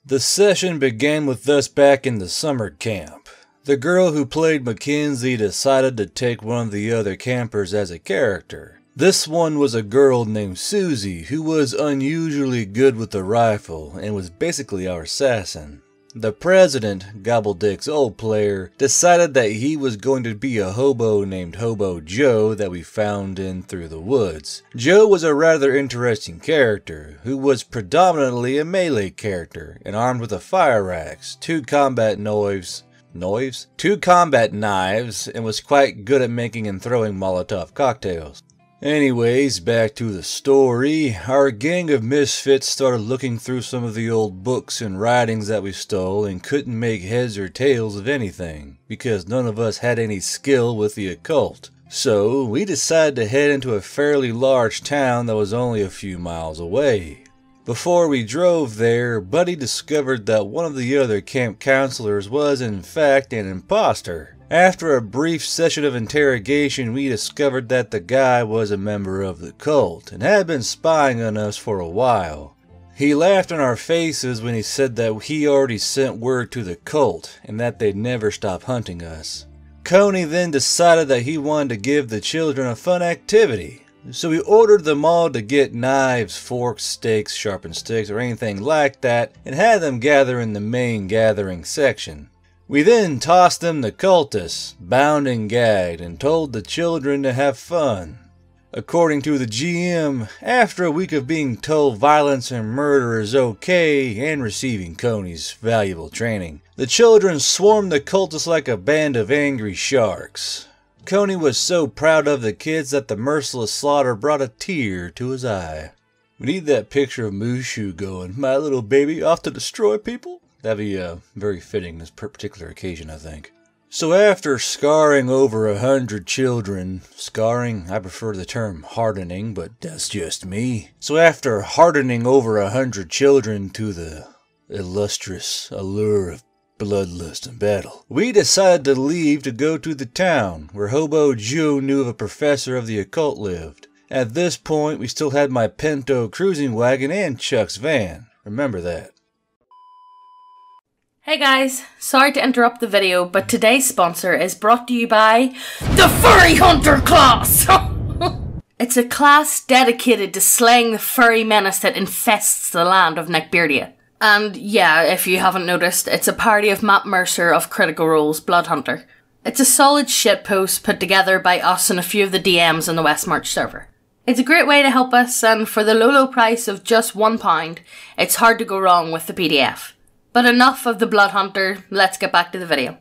The session began with us back in the summer camp. The girl who played Mackenzie decided to take one of the other campers as a character. This one was a girl named Susie who was unusually good with the rifle and was basically our assassin. The president, Gobbledick's old player, decided that he was going to be a hobo named Hobo Joe that we found in through the woods. Joe was a rather interesting character who was predominantly a melee character and armed with a fire axe, two combat knives, knives? Two combat knives and was quite good at making and throwing Molotov cocktails. Anyways, back to the story. Our gang of misfits started looking through some of the old books and writings that we stole and couldn't make heads or tails of anything, because none of us had any skill with the occult. So, we decided to head into a fairly large town that was only a few miles away. Before we drove there, Buddy discovered that one of the other camp counselors was in fact an imposter. After a brief session of interrogation, we discovered that the guy was a member of the cult and had been spying on us for a while. He laughed in our faces when he said that he already sent word to the cult and that they'd never stop hunting us. Kony then decided that he wanted to give the children a fun activity, so he ordered them all to get knives, forks, stakes, sharpened sticks, or anything like that, and had them gather in the main gathering section. We then tossed them the cultists, bound and gagged, and told the children to have fun. According to the GM, after a week of being told violence and murder is okay and receiving Kony's valuable training, the children swarmed the cultists like a band of angry sharks. Kony was so proud of the kids that the merciless slaughter brought a tear to his eye. We need that picture of Mushu going, my little baby off to destroy people. That'd be uh, very fitting this particular occasion, I think. So after scarring over a hundred children, scarring, I prefer the term hardening, but that's just me. So after hardening over a hundred children to the illustrious allure of bloodlust and battle, we decided to leave to go to the town where Hobo Joe knew of a professor of the occult lived. At this point, we still had my Pinto cruising wagon and Chuck's van. Remember that. Hey guys, sorry to interrupt the video, but today's sponsor is brought to you by the Furry Hunter class! <laughs> it's a class dedicated to slaying the furry menace that infests the land of Neckbeardia. And yeah, if you haven't noticed, it's a parody of Matt Mercer of Critical Role's Blood Hunter. It's a solid shitpost put together by us and a few of the DMs on the Westmarch server. It's a great way to help us, and for the low low price of just one pound, it's hard to go wrong with the PDF. But enough of the Blood Hunter, let's get back to the video.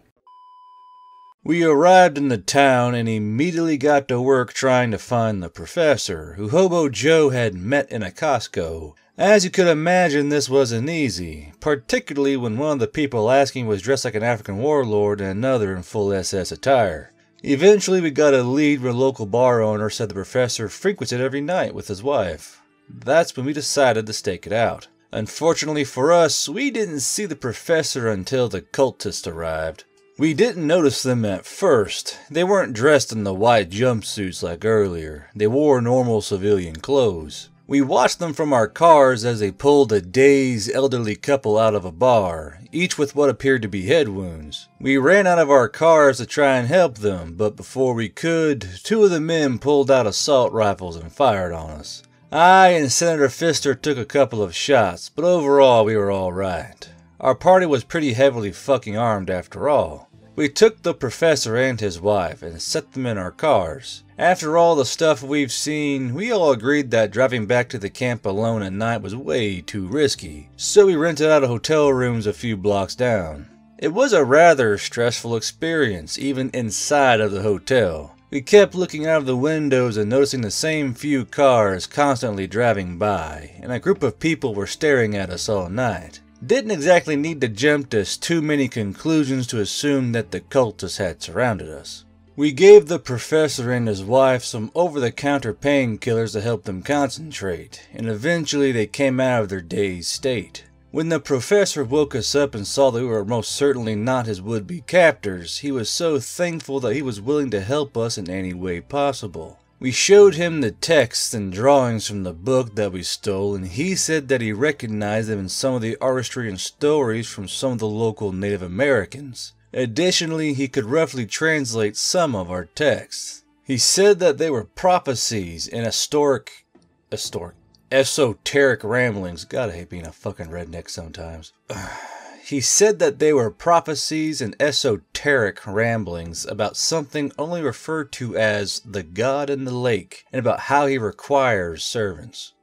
We arrived in the town and immediately got to work trying to find the professor, who Hobo Joe had met in a Costco. As you could imagine, this wasn't easy, particularly when one of the people asking was dressed like an African warlord and another in full SS attire. Eventually, we got a lead where a local bar owner said the professor frequented every night with his wife. That's when we decided to stake it out. Unfortunately for us, we didn't see the professor until the cultists arrived. We didn't notice them at first. They weren't dressed in the white jumpsuits like earlier. They wore normal civilian clothes. We watched them from our cars as they pulled a dazed elderly couple out of a bar, each with what appeared to be head wounds. We ran out of our cars to try and help them, but before we could, two of the men pulled out assault rifles and fired on us. I and Senator Pfister took a couple of shots, but overall we were alright. Our party was pretty heavily fucking armed after all. We took the professor and his wife and set them in our cars. After all the stuff we've seen, we all agreed that driving back to the camp alone at night was way too risky, so we rented out hotel rooms a few blocks down. It was a rather stressful experience, even inside of the hotel. We kept looking out of the windows and noticing the same few cars constantly driving by, and a group of people were staring at us all night. Didn't exactly need to jump to too many conclusions to assume that the cultists had surrounded us. We gave the professor and his wife some over the counter painkillers to help them concentrate, and eventually they came out of their dazed state. When the professor woke us up and saw that we were most certainly not his would be captors, he was so thankful that he was willing to help us in any way possible. We showed him the texts and drawings from the book that we stole, and he said that he recognized them in some of the artistry and stories from some of the local Native Americans. Additionally, he could roughly translate some of our texts. He said that they were prophecies and historic, historic, esoteric ramblings. Gotta hate being a fucking redneck sometimes. <sighs> he said that they were prophecies and esoteric ramblings about something only referred to as the God in the lake and about how he requires servants.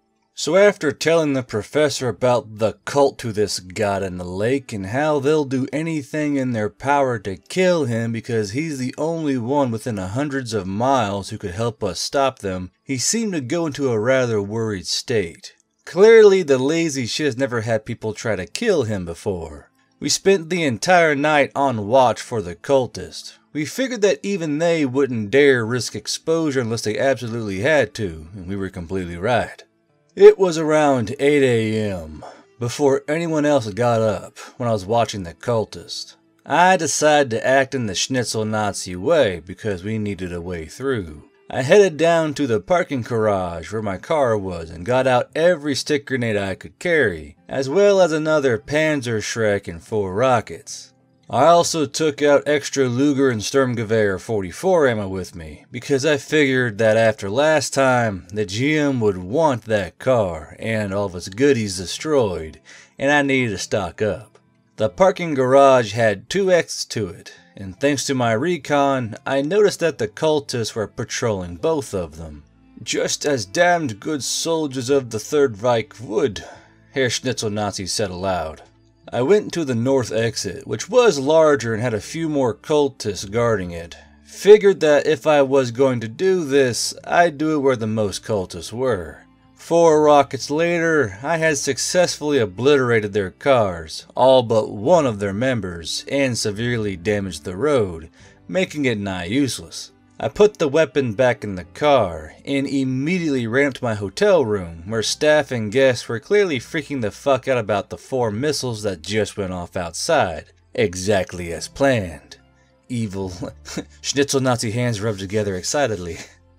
So after telling the professor about the cult to this god in the lake and how they'll do anything in their power to kill him because he's the only one within a hundreds of miles who could help us stop them, he seemed to go into a rather worried state. Clearly the lazy has never had people try to kill him before. We spent the entire night on watch for the cultist. We figured that even they wouldn't dare risk exposure unless they absolutely had to, and we were completely right. It was around 8 a.m. before anyone else got up when I was watching the cultist. I decided to act in the Schnitzel Nazi way because we needed a way through. I headed down to the parking garage where my car was and got out every stick grenade I could carry, as well as another Panzerschreck and four rockets. I also took out extra Luger and Sturmgewehr 44 ammo with me, because I figured that after last time, the GM would want that car and all of its goodies destroyed, and I needed to stock up. The parking garage had two exits to it, and thanks to my recon, I noticed that the cultists were patrolling both of them. Just as damned good soldiers of the Third Reich would, Herr Schnitzel Nazi said aloud. I went to the north exit, which was larger and had a few more cultists guarding it. Figured that if I was going to do this, I'd do it where the most cultists were. Four rockets later, I had successfully obliterated their cars, all but one of their members, and severely damaged the road, making it nigh useless. I put the weapon back in the car and immediately ran up to my hotel room where staff and guests were clearly freaking the fuck out about the four missiles that just went off outside. Exactly as planned. Evil <laughs> schnitzel Nazi hands rubbed together excitedly.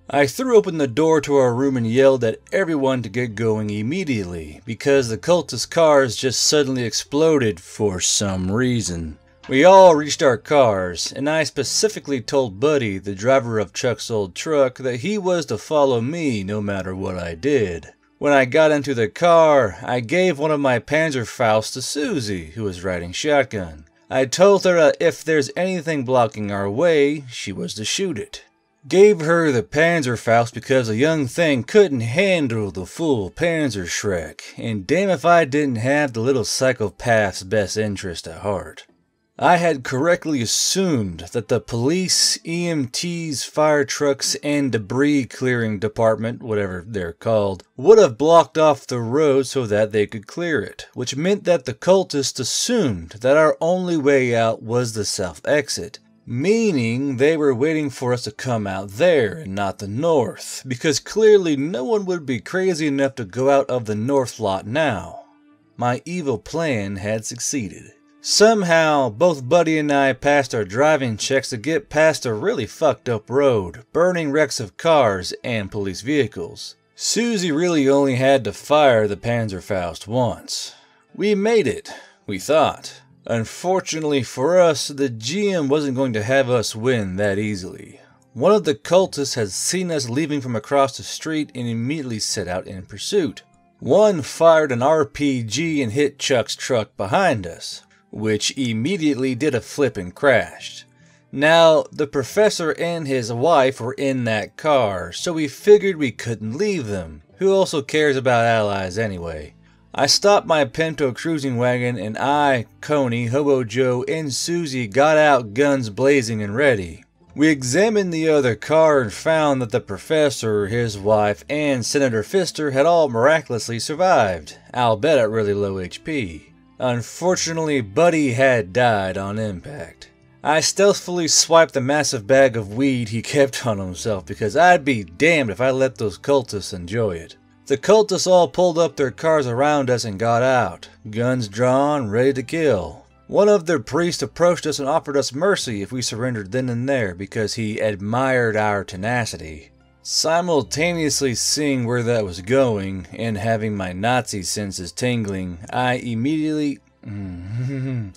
I threw open the door to our room and yelled at everyone to get going immediately because the cultist cars just suddenly exploded for some reason. We all reached our cars, and I specifically told Buddy, the driver of Chuck's old truck, that he was to follow me no matter what I did. When I got into the car, I gave one of my Panzerfausts to Susie, who was riding shotgun. I told her that if there's anything blocking our way, she was to shoot it. Gave her the Panzerfaust because the young thing couldn't handle the full Panzerschreck, and damn if I didn't have the little psychopath's best interest at heart. I had correctly assumed that the police, EMTs, fire trucks, and debris clearing department, whatever they're called, would have blocked off the road so that they could clear it, which meant that the cultists assumed that our only way out was the south exit, meaning they were waiting for us to come out there and not the north, because clearly no one would be crazy enough to go out of the north lot now. My evil plan had succeeded. Somehow, both Buddy and I passed our driving checks to get past a really fucked up road, burning wrecks of cars and police vehicles. Susie really only had to fire the Panzerfaust once. We made it, we thought. Unfortunately for us, the GM wasn't going to have us win that easily. One of the cultists had seen us leaving from across the street and immediately set out in pursuit. One fired an RPG and hit Chuck's truck behind us which immediately did a flip and crashed. Now, the professor and his wife were in that car, so we figured we couldn't leave them. Who also cares about allies anyway? I stopped my Pinto cruising wagon and I, Kony, Hobo Joe, and Susie got out guns blazing and ready. We examined the other car and found that the professor, his wife, and Senator Pfister had all miraculously survived, albeit at really low HP. Unfortunately, Buddy had died on impact. I stealthily swiped the massive bag of weed he kept on himself because I'd be damned if I let those cultists enjoy it. The cultists all pulled up their cars around us and got out, guns drawn, ready to kill. One of their priests approached us and offered us mercy if we surrendered then and there because he admired our tenacity. Simultaneously seeing where that was going and having my Nazi senses tingling, I immediately. <laughs>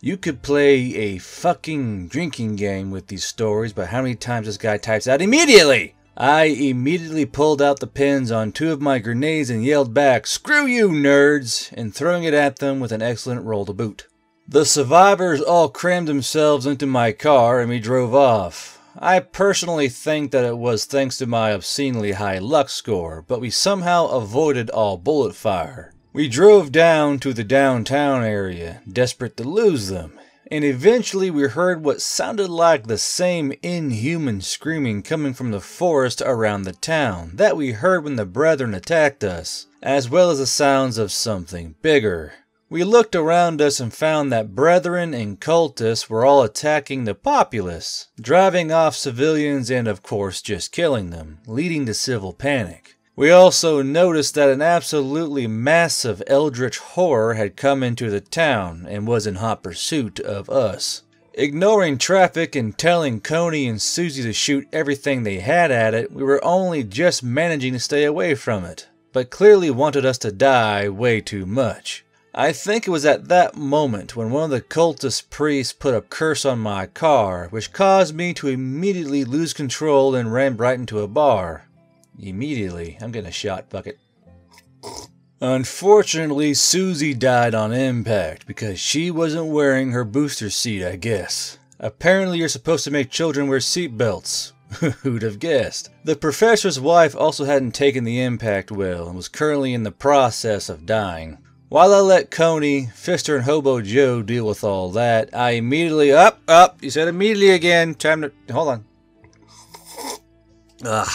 you could play a fucking drinking game with these stories, but how many times this guy types out immediately? I immediately pulled out the pins on two of my grenades and yelled back, Screw you, nerds! and throwing it at them with an excellent roll to boot. The survivors all crammed themselves into my car and we drove off. I personally think that it was thanks to my obscenely high luck score, but we somehow avoided all bullet fire. We drove down to the downtown area, desperate to lose them, and eventually we heard what sounded like the same inhuman screaming coming from the forest around the town that we heard when the brethren attacked us, as well as the sounds of something bigger. We looked around us and found that brethren and cultists were all attacking the populace, driving off civilians and of course just killing them, leading to civil panic. We also noticed that an absolutely massive eldritch horror had come into the town and was in hot pursuit of us. Ignoring traffic and telling Kony and Susie to shoot everything they had at it, we were only just managing to stay away from it, but clearly wanted us to die way too much. I think it was at that moment when one of the cultist priests put a curse on my car, which caused me to immediately lose control and ram right into a bar. Immediately, I'm getting a shot bucket. Unfortunately, Susie died on impact because she wasn't wearing her booster seat, I guess. Apparently, you're supposed to make children wear seatbelts. <laughs> Who'd have guessed? The professor's wife also hadn't taken the impact well and was currently in the process of dying. While I let Kony, Pfister, and Hobo Joe deal with all that, I immediately up, up. You said immediately again. Time to hold on. Ugh.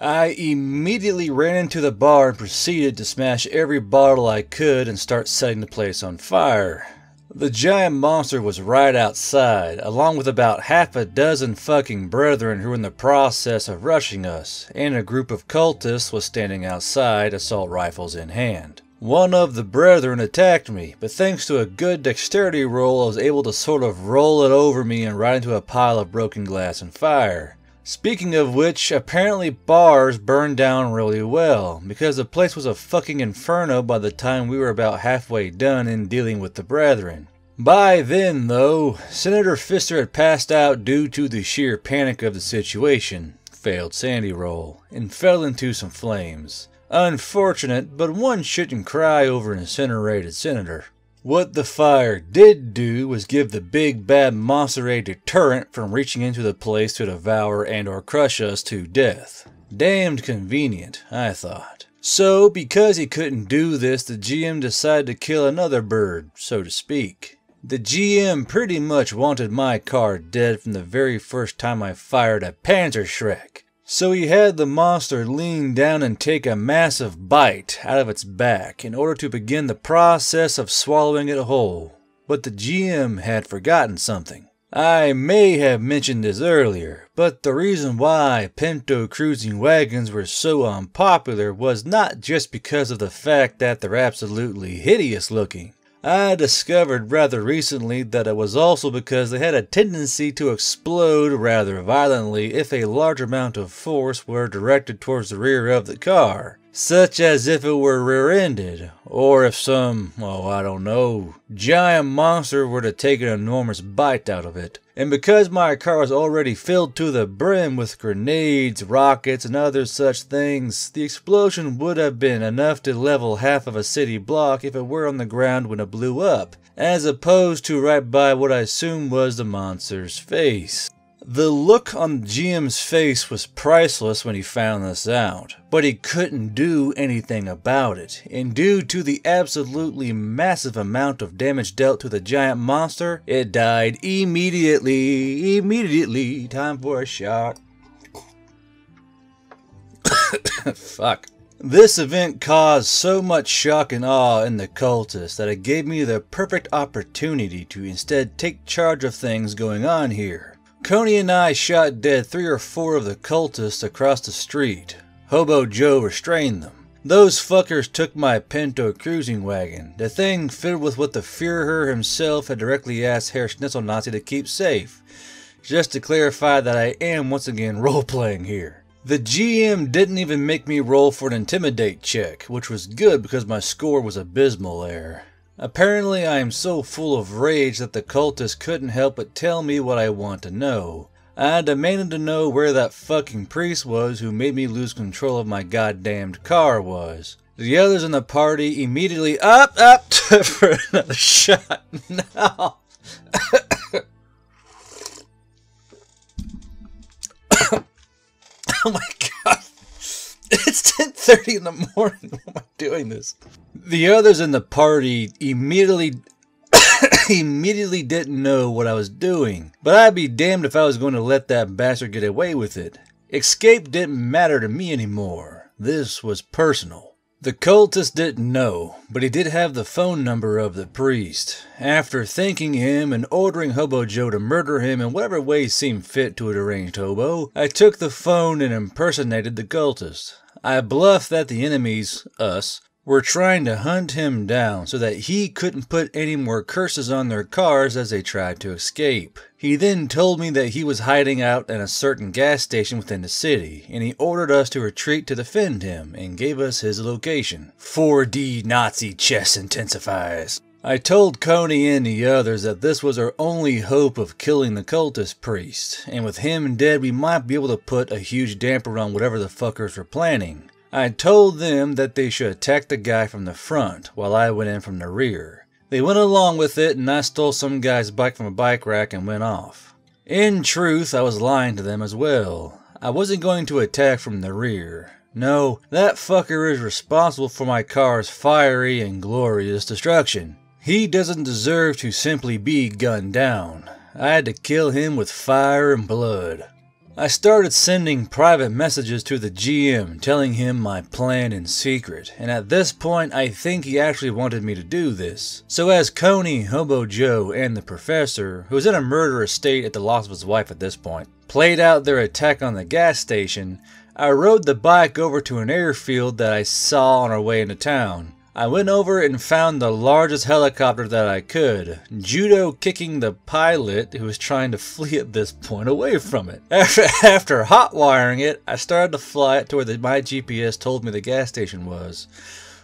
I immediately ran into the bar and proceeded to smash every bottle I could and start setting the place on fire. The giant monster was right outside, along with about half a dozen fucking brethren who were in the process of rushing us, and a group of cultists was standing outside, assault rifles in hand. One of the brethren attacked me, but thanks to a good dexterity roll, I was able to sort of roll it over me and right into a pile of broken glass and fire. Speaking of which, apparently bars burned down really well, because the place was a fucking inferno by the time we were about halfway done in dealing with the brethren. By then, though, Senator Pfister had passed out due to the sheer panic of the situation, failed sanity roll, and fell into some flames. Unfortunate, but one shouldn't cry over an incinerated senator. What the fire did do was give the big bad monster a deterrent from reaching into the place to devour and or crush us to death. Damned convenient, I thought. So, because he couldn't do this, the GM decided to kill another bird, so to speak. The GM pretty much wanted my car dead from the very first time I fired a Panzerschreck. So he had the monster lean down and take a massive bite out of its back in order to begin the process of swallowing it whole. But the GM had forgotten something. I may have mentioned this earlier, but the reason why Pinto cruising wagons were so unpopular was not just because of the fact that they're absolutely hideous looking. I discovered rather recently that it was also because they had a tendency to explode rather violently if a large amount of force were directed towards the rear of the car, such as if it were rear-ended, or if some, oh I don't know, giant monster were to take an enormous bite out of it. And because my car was already filled to the brim with grenades, rockets, and other such things, the explosion would have been enough to level half of a city block if it were on the ground when it blew up, as opposed to right by what I assumed was the monster's face. The look on GM's face was priceless when he found this out, but he couldn't do anything about it, and due to the absolutely massive amount of damage dealt to the giant monster, it died immediately. Immediately. Time for a shot. <coughs> Fuck. This event caused so much shock and awe in the cultists that it gave me the perfect opportunity to instead take charge of things going on here. Kony and I shot dead three or four of the cultists across the street. Hobo Joe restrained them. Those fuckers took my Pinto cruising wagon, the thing filled with what the Führer himself had directly asked Herr Schnitzelnazi to keep safe. Just to clarify that I am once again <laughs> role-playing here. The GM didn't even make me roll for an intimidate check, which was good because my score was abysmal there. Apparently I am so full of rage that the cultists couldn't help but tell me what I want to know. I demanded to know where that fucking priest was who made me lose control of my goddamned car was. The others in the party immediately up up <laughs> for another shot. <laughs> No. <coughs> <coughs> Oh my. It's 10:30 in the morning. <laughs> Why am I doing this? The others in the party immediately <coughs> immediately didn't know what I was doing. But I'd be damned if I was going to let that bastard get away with it. Escape didn't matter to me anymore. This was personal. The cultist didn't know, but he did have the phone number of the priest. After thanking him and ordering Hobo Joe to murder him in whatever way seemed fit to a deranged hobo, I took the phone and impersonated the cultist. I bluffed that the enemies, us, were trying to hunt him down so that he couldn't put any more curses on their cars as they tried to escape. He then told me that he was hiding out at a certain gas station within the city, and he ordered us to retreat to defend him and gave us his location. 4D Nazi chess intensifies. I told Kony and the others that this was our only hope of killing the cultist priest, and with him dead we might be able to put a huge damper on whatever the fuckers were planning. I told them that they should attack the guy from the front while I went in from the rear. They went along with it and I stole some guy's bike from a bike rack and went off. In truth, I was lying to them as well. I wasn't going to attack from the rear. No, that fucker is responsible for my car's fiery and glorious destruction. He doesn't deserve to simply be gunned down. I had to kill him with fire and blood. I started sending private messages to the GM telling him my plan in secret, and at this point I think he actually wanted me to do this. So as Kony, Hobo Joe, and the Professor, who was in a murderous state at the loss of his wife at this point, played out their attack on the gas station, I rode the bike over to an airfield that I saw on our way into town. I went over and found the largest helicopter that I could, judo kicking the pilot who was trying to flee at this point away from it. <laughs> After, after hot wiring it, I started to fly it to where the, my GPS told me the gas station was.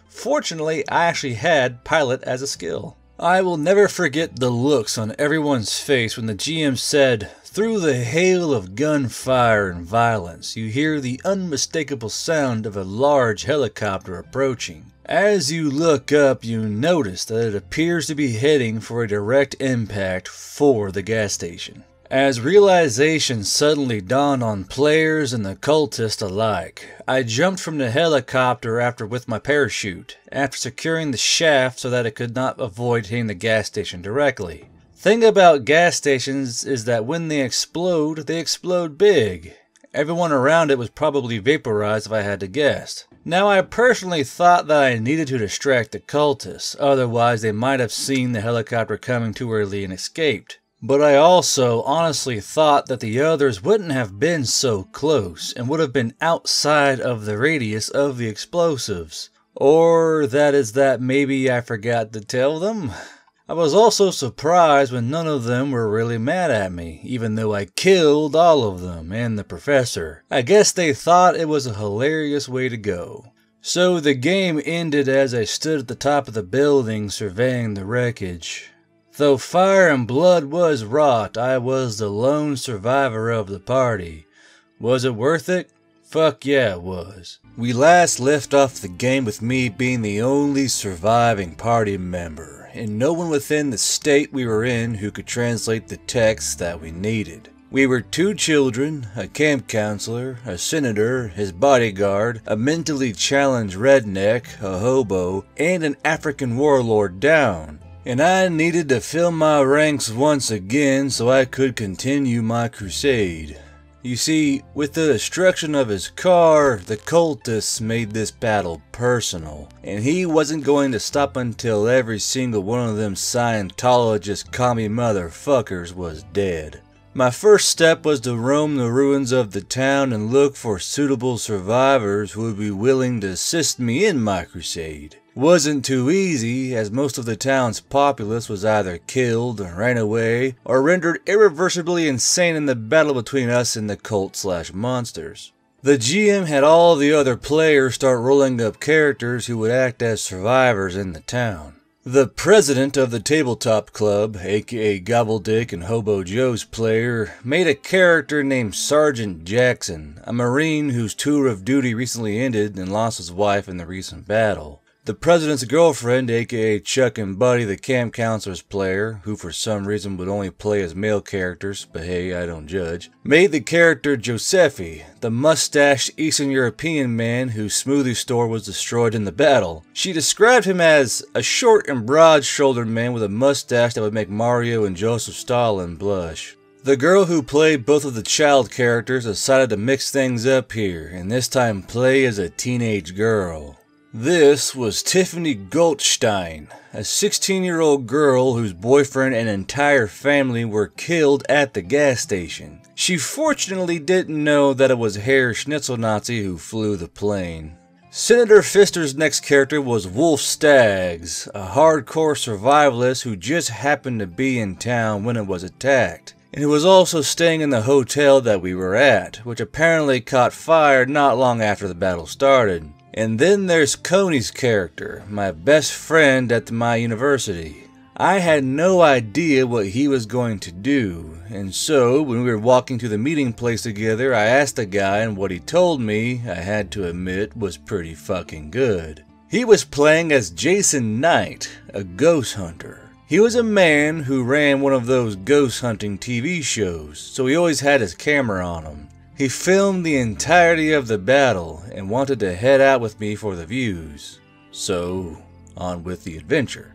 Fortunately, I actually had pilot as a skill. I will never forget the looks on everyone's face when the GM said, Through the hail of gunfire and violence, you hear the unmistakable sound of a large helicopter approaching. As you look up, you notice that it appears to be heading for a direct impact for the gas station. As realization suddenly dawned on players and the cultist alike, I jumped from the helicopter after with my parachute, after securing the shaft so that it could not avoid hitting the gas station directly. Thing about gas stations is that when they explode, they explode big. Everyone around it was probably vaporized if I had to guess. Now I personally thought that I needed to distract the cultists, otherwise they might have seen the helicopter coming too early and escaped. But I also honestly thought that the others wouldn't have been so close and would have been outside of the radius of the explosives. Or that is that maybe I forgot to tell them? I was also surprised when none of them were really mad at me, even though I killed all of them and the professor. I guess they thought it was a hilarious way to go. So the game ended as I stood at the top of the building surveying the wreckage. Though fire and blood was wrought, I was the lone survivor of the party. Was it worth it? Fuck yeah, it was. We last left off the game with me being the only surviving party member, and no one within the state we were in who could translate the text that we needed. We were two children, a camp counselor, a senator, his bodyguard, a mentally challenged redneck, a hobo, and an African warlord down. And I needed to fill my ranks once again so I could continue my crusade. You see, with the destruction of his car, the cultists made this battle personal, and he wasn't going to stop until every single one of them Scientologist commie motherfuckers was dead. My first step was to roam the ruins of the town and look for suitable survivors who would be willing to assist me in my crusade. Wasn't too easy, as most of the town's populace was either killed, ran away, or rendered irreversibly insane in the battle between us and the cult slash monsters. The GM had all the other players start rolling up characters who would act as survivors in the town. The president of the tabletop club, aka Gobbledick and Hobo Joe's player, made a character named Sergeant Jackson, a Marine whose tour of duty recently ended and lost his wife in the recent battle. The president's girlfriend, aka Chuck and Buddy, the camp counselor's player, who for some reason would only play as male characters, but hey, I don't judge, made the character Josephi, the mustached Eastern European man whose smoothie store was destroyed in the battle. She described him as a short and broad shouldered man with a mustache that would make Mario and Joseph Stalin blush. The girl who played both of the child characters decided to mix things up here, and this time play as a teenage girl. This was Tiffany Goldstein, a 16 year old girl whose boyfriend and entire family were killed at the gas station. She fortunately didn't know that it was Herr Schnitzelnazi who flew the plane. Senator Pfister's next character was Wolf Staggs, a hardcore survivalist who just happened to be in town when it was attacked, and who was also staying in the hotel that we were at, which apparently caught fire not long after the battle started. And then there's Kony's character, my best friend at my university. I had no idea what he was going to do, and so when we were walking to the meeting place together, I asked the guy, and what he told me, I had to admit, was pretty fucking good. He was playing as Jason Knight, a ghost hunter. He was a man who ran one of those ghost hunting TV shows, so he always had his camera on him. He filmed the entirety of the battle and wanted to head out with me for the views. So, on with the adventure.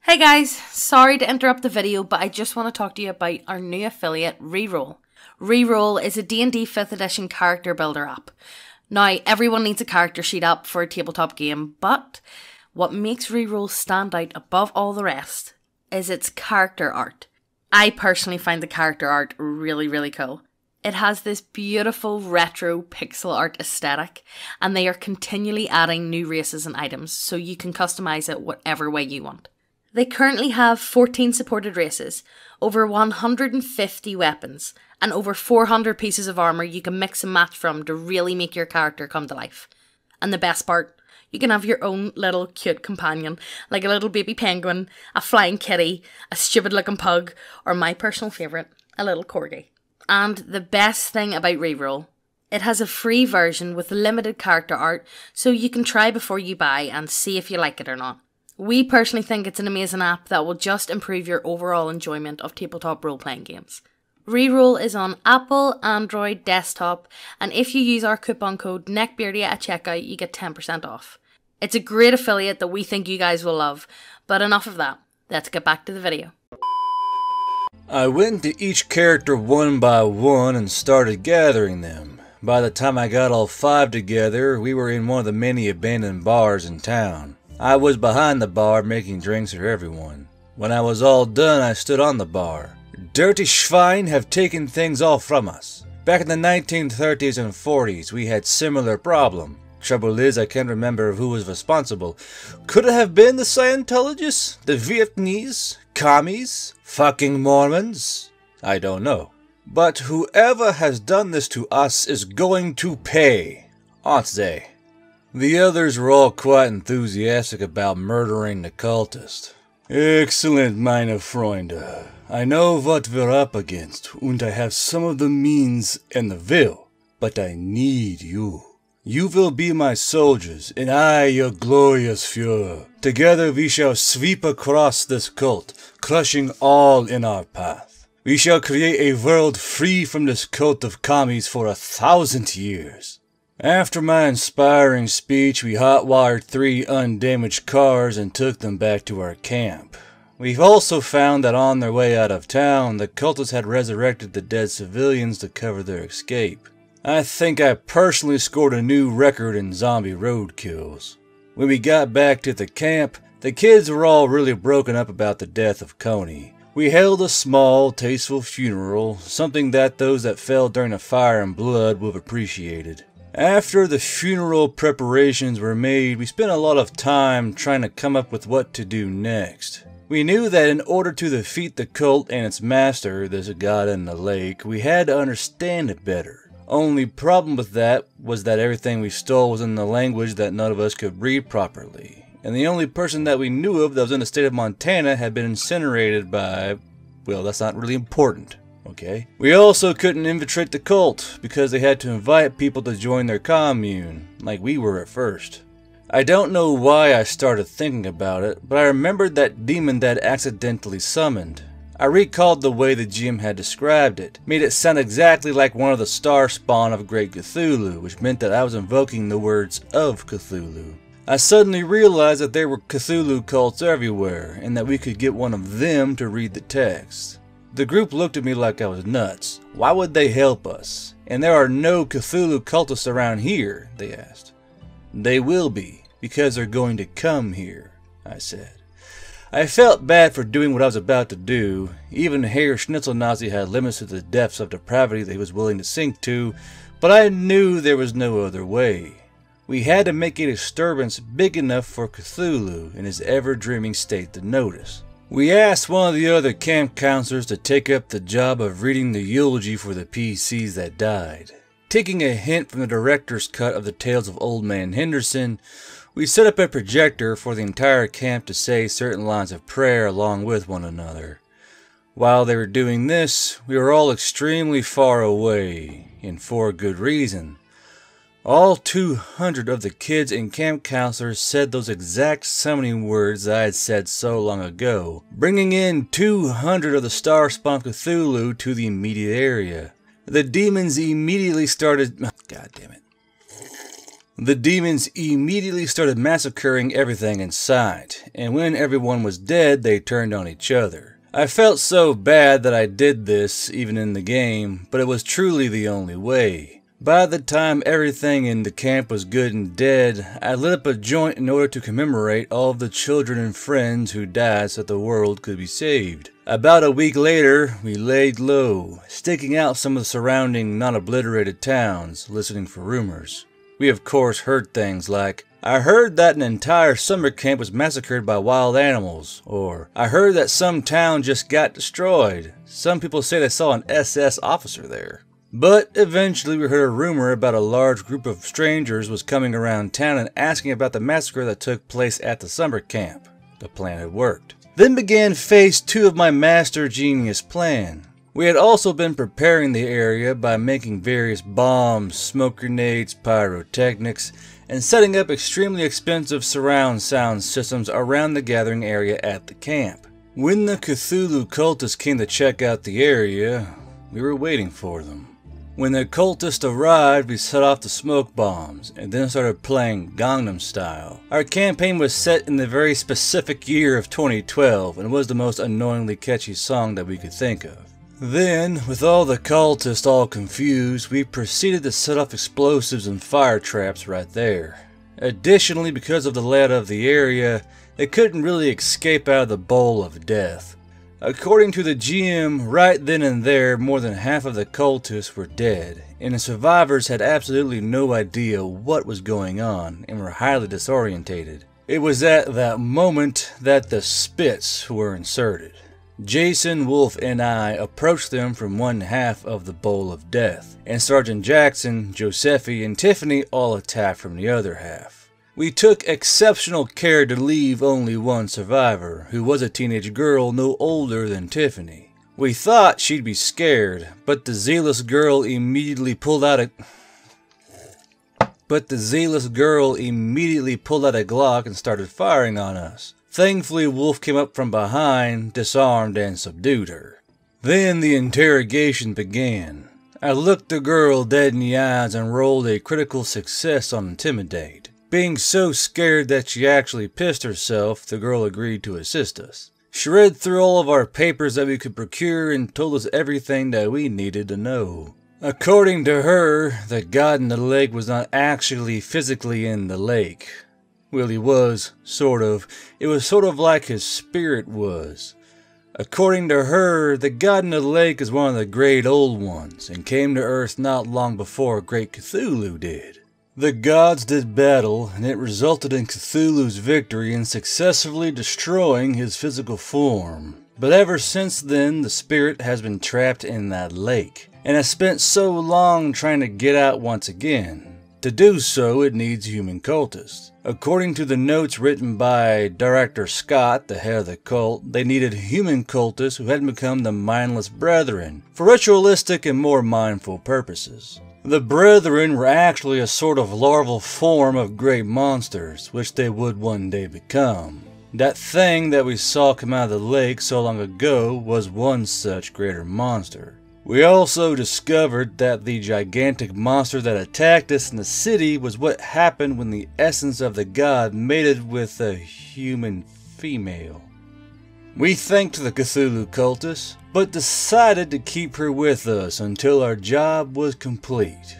Hey guys, sorry to interrupt the video, but I just want to talk to you about our new affiliate, Reroll. Reroll is a D&D 5th edition character builder app. Now, everyone needs a character sheet app for a tabletop game, but what makes Reroll stand out above all the rest is its character art. I personally find the character art really, really cool. It has this beautiful retro pixel art aesthetic, and they are continually adding new races and items, so you can customize it whatever way you want. They currently have 14 supported races, over 150 weapons, and over 400 pieces of armour you can mix and match from to really make your character come to life. And the best part, you can have your own little cute companion, like a little baby penguin, a flying kitty, a stupid looking pug, or my personal favourite, a little corgi. And the best thing about Reroll, it has a free version with limited character art, so you can try before you buy and see if you like it or not. We personally think it's an amazing app that will just improve your overall enjoyment of tabletop role playing games. Reroll is on Apple, Android, desktop, and if you use our coupon code NECKBEARDIA at checkout, you get 10% off. It's a great affiliate that we think you guys will love, but enough of that. Let's get back to the video. I went to each character one by one and started gathering them. By the time I got all five together, we were in one of the many abandoned bars in town. I was behind the bar making drinks for everyone. When I was all done, I stood on the bar. Dirty Schwein have taken things all from us. Back in the 1930s and 40s, we had similar problem. Trouble is, I can't remember who was responsible. Could it have been the Scientologists? The Vietnamese? Commies? Fucking Mormons? I don't know. But whoever has done this to us is going to pay, aren't they? The others were all quite enthusiastic about murdering the cultist. Excellent, meine Freunde. I know what we're up against, and I have some of the means and the will, but I need you. You will be my soldiers, and I your glorious Fuhrer. Together we shall sweep across this cult, crushing all in our path. We shall create a world free from this cult of commies for a thousand years. After my inspiring speech, we hotwired three undamaged cars and took them back to our camp. We've also found that on their way out of town, the cultists had resurrected the dead civilians to cover their escape. I think I personally scored a new record in zombie road kills. When we got back to the camp, the kids were all really broken up about the death of Kony. We held a small, tasteful funeral, something that those that fell during the fire and blood would have appreciated. After the funeral preparations were made, we spent a lot of time trying to come up with what to do next. We knew that in order to defeat the cult and its master, this god in the lake, we had to understand it better. Only problem with that was that everything we stole was in the language that none of us could read properly. And the only person that we knew of that was in the state of Montana had been incinerated by, well, that's not really important okay? We also couldn't infiltrate the cult because they had to invite people to join their commune, like we were at first. I don't know why I started thinking about it, but I remembered that demon that accidentally summoned. I recalled the way the GM had described it, made it sound exactly like one of the star spawn of Great Cthulhu, which meant that I was invoking the words of Cthulhu. I suddenly realized that there were Cthulhu cults everywhere, and that we could get one of them to read the text. The group looked at me like I was nuts. Why would they help us? And there are no Cthulhu cultists around here, they asked. They will be, because they're going to come here, I said. I felt bad for doing what I was about to do. Even Herr Schnitzelnazi had limits to the depths of depravity that he was willing to sink to, but I knew there was no other way. We had to make a disturbance big enough for Cthulhu in his ever-dreaming state to notice. We asked one of the other camp counselors to take up the job of reading the eulogy for the PCs that died. Taking a hint from the director's cut of the Tales of Old Man Henderson, we set up a projector for the entire camp to say certain lines of prayer along with one another. While they were doing this, we were all extremely far away, and for good reason. All 200 of the kids and camp counselors said those exact summoning words I had said so long ago, bringing in 200 of the Star Spawn Cthulhu to the immediate area. The demons immediately started. <laughs> God damn it. The demons immediately started massacring everything in sight, and when everyone was dead, they turned on each other. I felt so bad that I did this, even in the game, but it was truly the only way. By the time everything in the camp was good and dead, I lit up a joint in order to commemorate all of the children and friends who died so that the world could be saved. About a week later, we laid low, staking out some of the surrounding non-obliterated towns, listening for rumors. We of course heard things like, I heard that an entire summer camp was massacred by wild animals, or I heard that some town just got destroyed. Some people say they saw an SS officer there. But eventually we heard a rumor about a large group of strangers was coming around town and asking about the massacre that took place at the summer camp. The plan had worked. Then began phase two of my master genius plan. We had also been preparing the area by making various bombs, smoke grenades, pyrotechnics, and setting up extremely expensive surround sound systems around the gathering area at the camp. When the Cthulhu cultists came to check out the area, we were waiting for them. When the cultists arrived, we set off the smoke bombs and then started playing Gangnam Style. Our campaign was set in the very specific year of 2012 and was the most annoyingly catchy song that we could think of. Then, with all the cultists all confused, we proceeded to set off explosives and fire traps right there. Additionally, because of the layout of the area, they couldn't really escape out of the bowl of death. According to the GM, right then and there, more than half of the cultists were dead, and the survivors had absolutely no idea what was going on and were highly disorientated. It was at that moment that the Spits were inserted. Jason, Wolf, and I approached them from one half of the Bowl of Death, and Sergeant Jackson, Josephi, and Tiffany all attacked from the other half. We took exceptional care to leave only one survivor, who was a teenage girl no older than Tiffany. We thought she'd be scared, but the zealous girl immediately pulled out a but the zealous girl immediately pulled out a Glock and started firing on us. Thankfully, Wolf came up from behind, disarmed, and subdued her. Then the interrogation began. I looked the girl dead in the eyes and rolled a critical success on Intimidate. Being so scared that she actually pissed herself, the girl agreed to assist us. She read through all of our papers that we could procure and told us everything that we needed to know. According to her, the god in the lake was not actually physically in the lake. Well, he was, sort of. It was sort of like his spirit was. According to her, the god in the lake is one of the great old ones and came to Earth not long before Great Cthulhu did. The gods did battle, and it resulted in Cthulhu's victory in successfully destroying his physical form. But ever since then, the spirit has been trapped in that lake, and has spent so long trying to get out once again. To do so, it needs human cultists. According to the notes written by Director Scott, the head of the cult, they needed human cultists who had become the mindless brethren for ritualistic and more mindful purposes. The brethren were actually a sort of larval form of great monsters, which they would one day become. That thing that we saw come out of the lake so long ago was one such greater monster. We also discovered that the gigantic monster that attacked us in the city was what happened when the essence of the god mated with a human female. We thanked the Cthulhu cultist, but decided to keep her with us until our job was complete.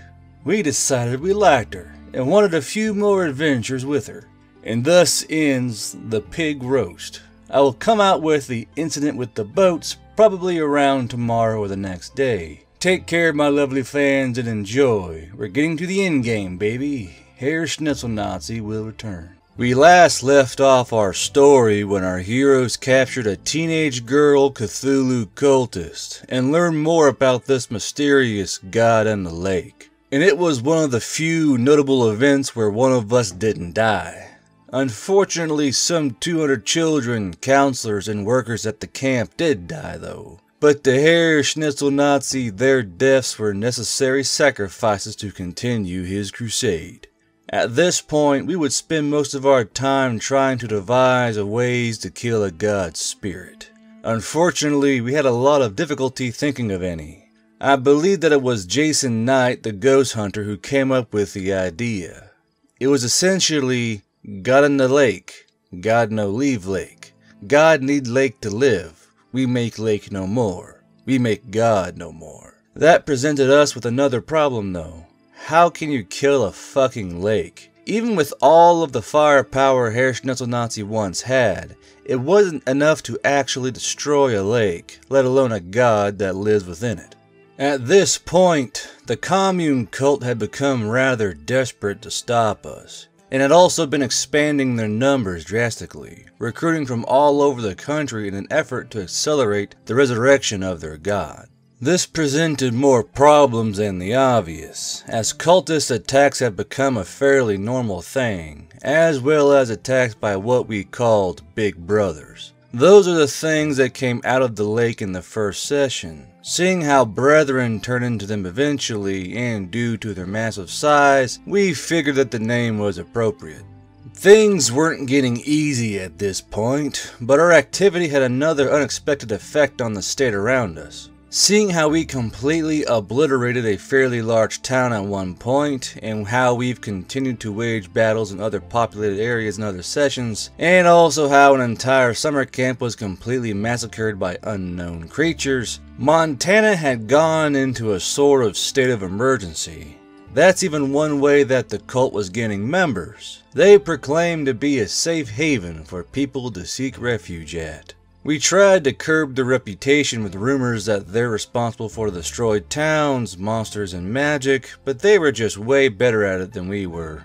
We decided we liked her and wanted a few more adventures with her. And thus ends the pig roast. I will come out with the incident with the boats probably around tomorrow or the next day. Take care, my lovely fans, and enjoy. We're getting to the end game, baby. Herr Schnitzel Nazi will return. We last left off our story when our heroes captured a teenage girl Cthulhu cultist and learned more about this mysterious god in the lake. And it was one of the few notable events where one of us didn't die. Unfortunately, some 200 children, counselors, and workers at the camp did die, though. But to Herr Schnitzel Nazi, their deaths were necessary sacrifices to continue his crusade. At this point, we would spend most of our time trying to devise ways to kill a god's spirit. Unfortunately, we had a lot of difficulty thinking of any. I believe that it was Jason Knight, the ghost hunter, who came up with the idea. It was essentially God in the lake, God no leave lake. God need lake to live. We make lake no more. We make God no more. That presented us with another problem though. How can you kill a fucking lake? Even with all of the firepower Herr Schnitzel Nazi once had, it wasn't enough to actually destroy a lake, let alone a god that lives within it. At this point, the commune cult had become rather desperate to stop us and had also been expanding their numbers drastically, recruiting from all over the country in an effort to accelerate the resurrection of their god. This presented more problems than the obvious, as cultist attacks have become a fairly normal thing, as well as attacks by what we called Big Brothers. Those are the things that came out of the lake in the first session. Seeing how brethren turn into them eventually, and due to their massive size, we figured that the name was appropriate. Things weren't getting easy at this point, but our activity had another unexpected effect on the state around us. Seeing how we completely obliterated a fairly large town at one point, and how we've continued to wage battles in other populated areas in other sessions, and also how an entire summer camp was completely massacred by unknown creatures, Montana had gone into a sort of state of emergency. That's even one way that the cult was gaining members. They proclaimed to be a safe haven for people to seek refuge at. We tried to curb the reputation with rumors that they're responsible for destroyed towns, monsters, and magic, but they were just way better at it than we were.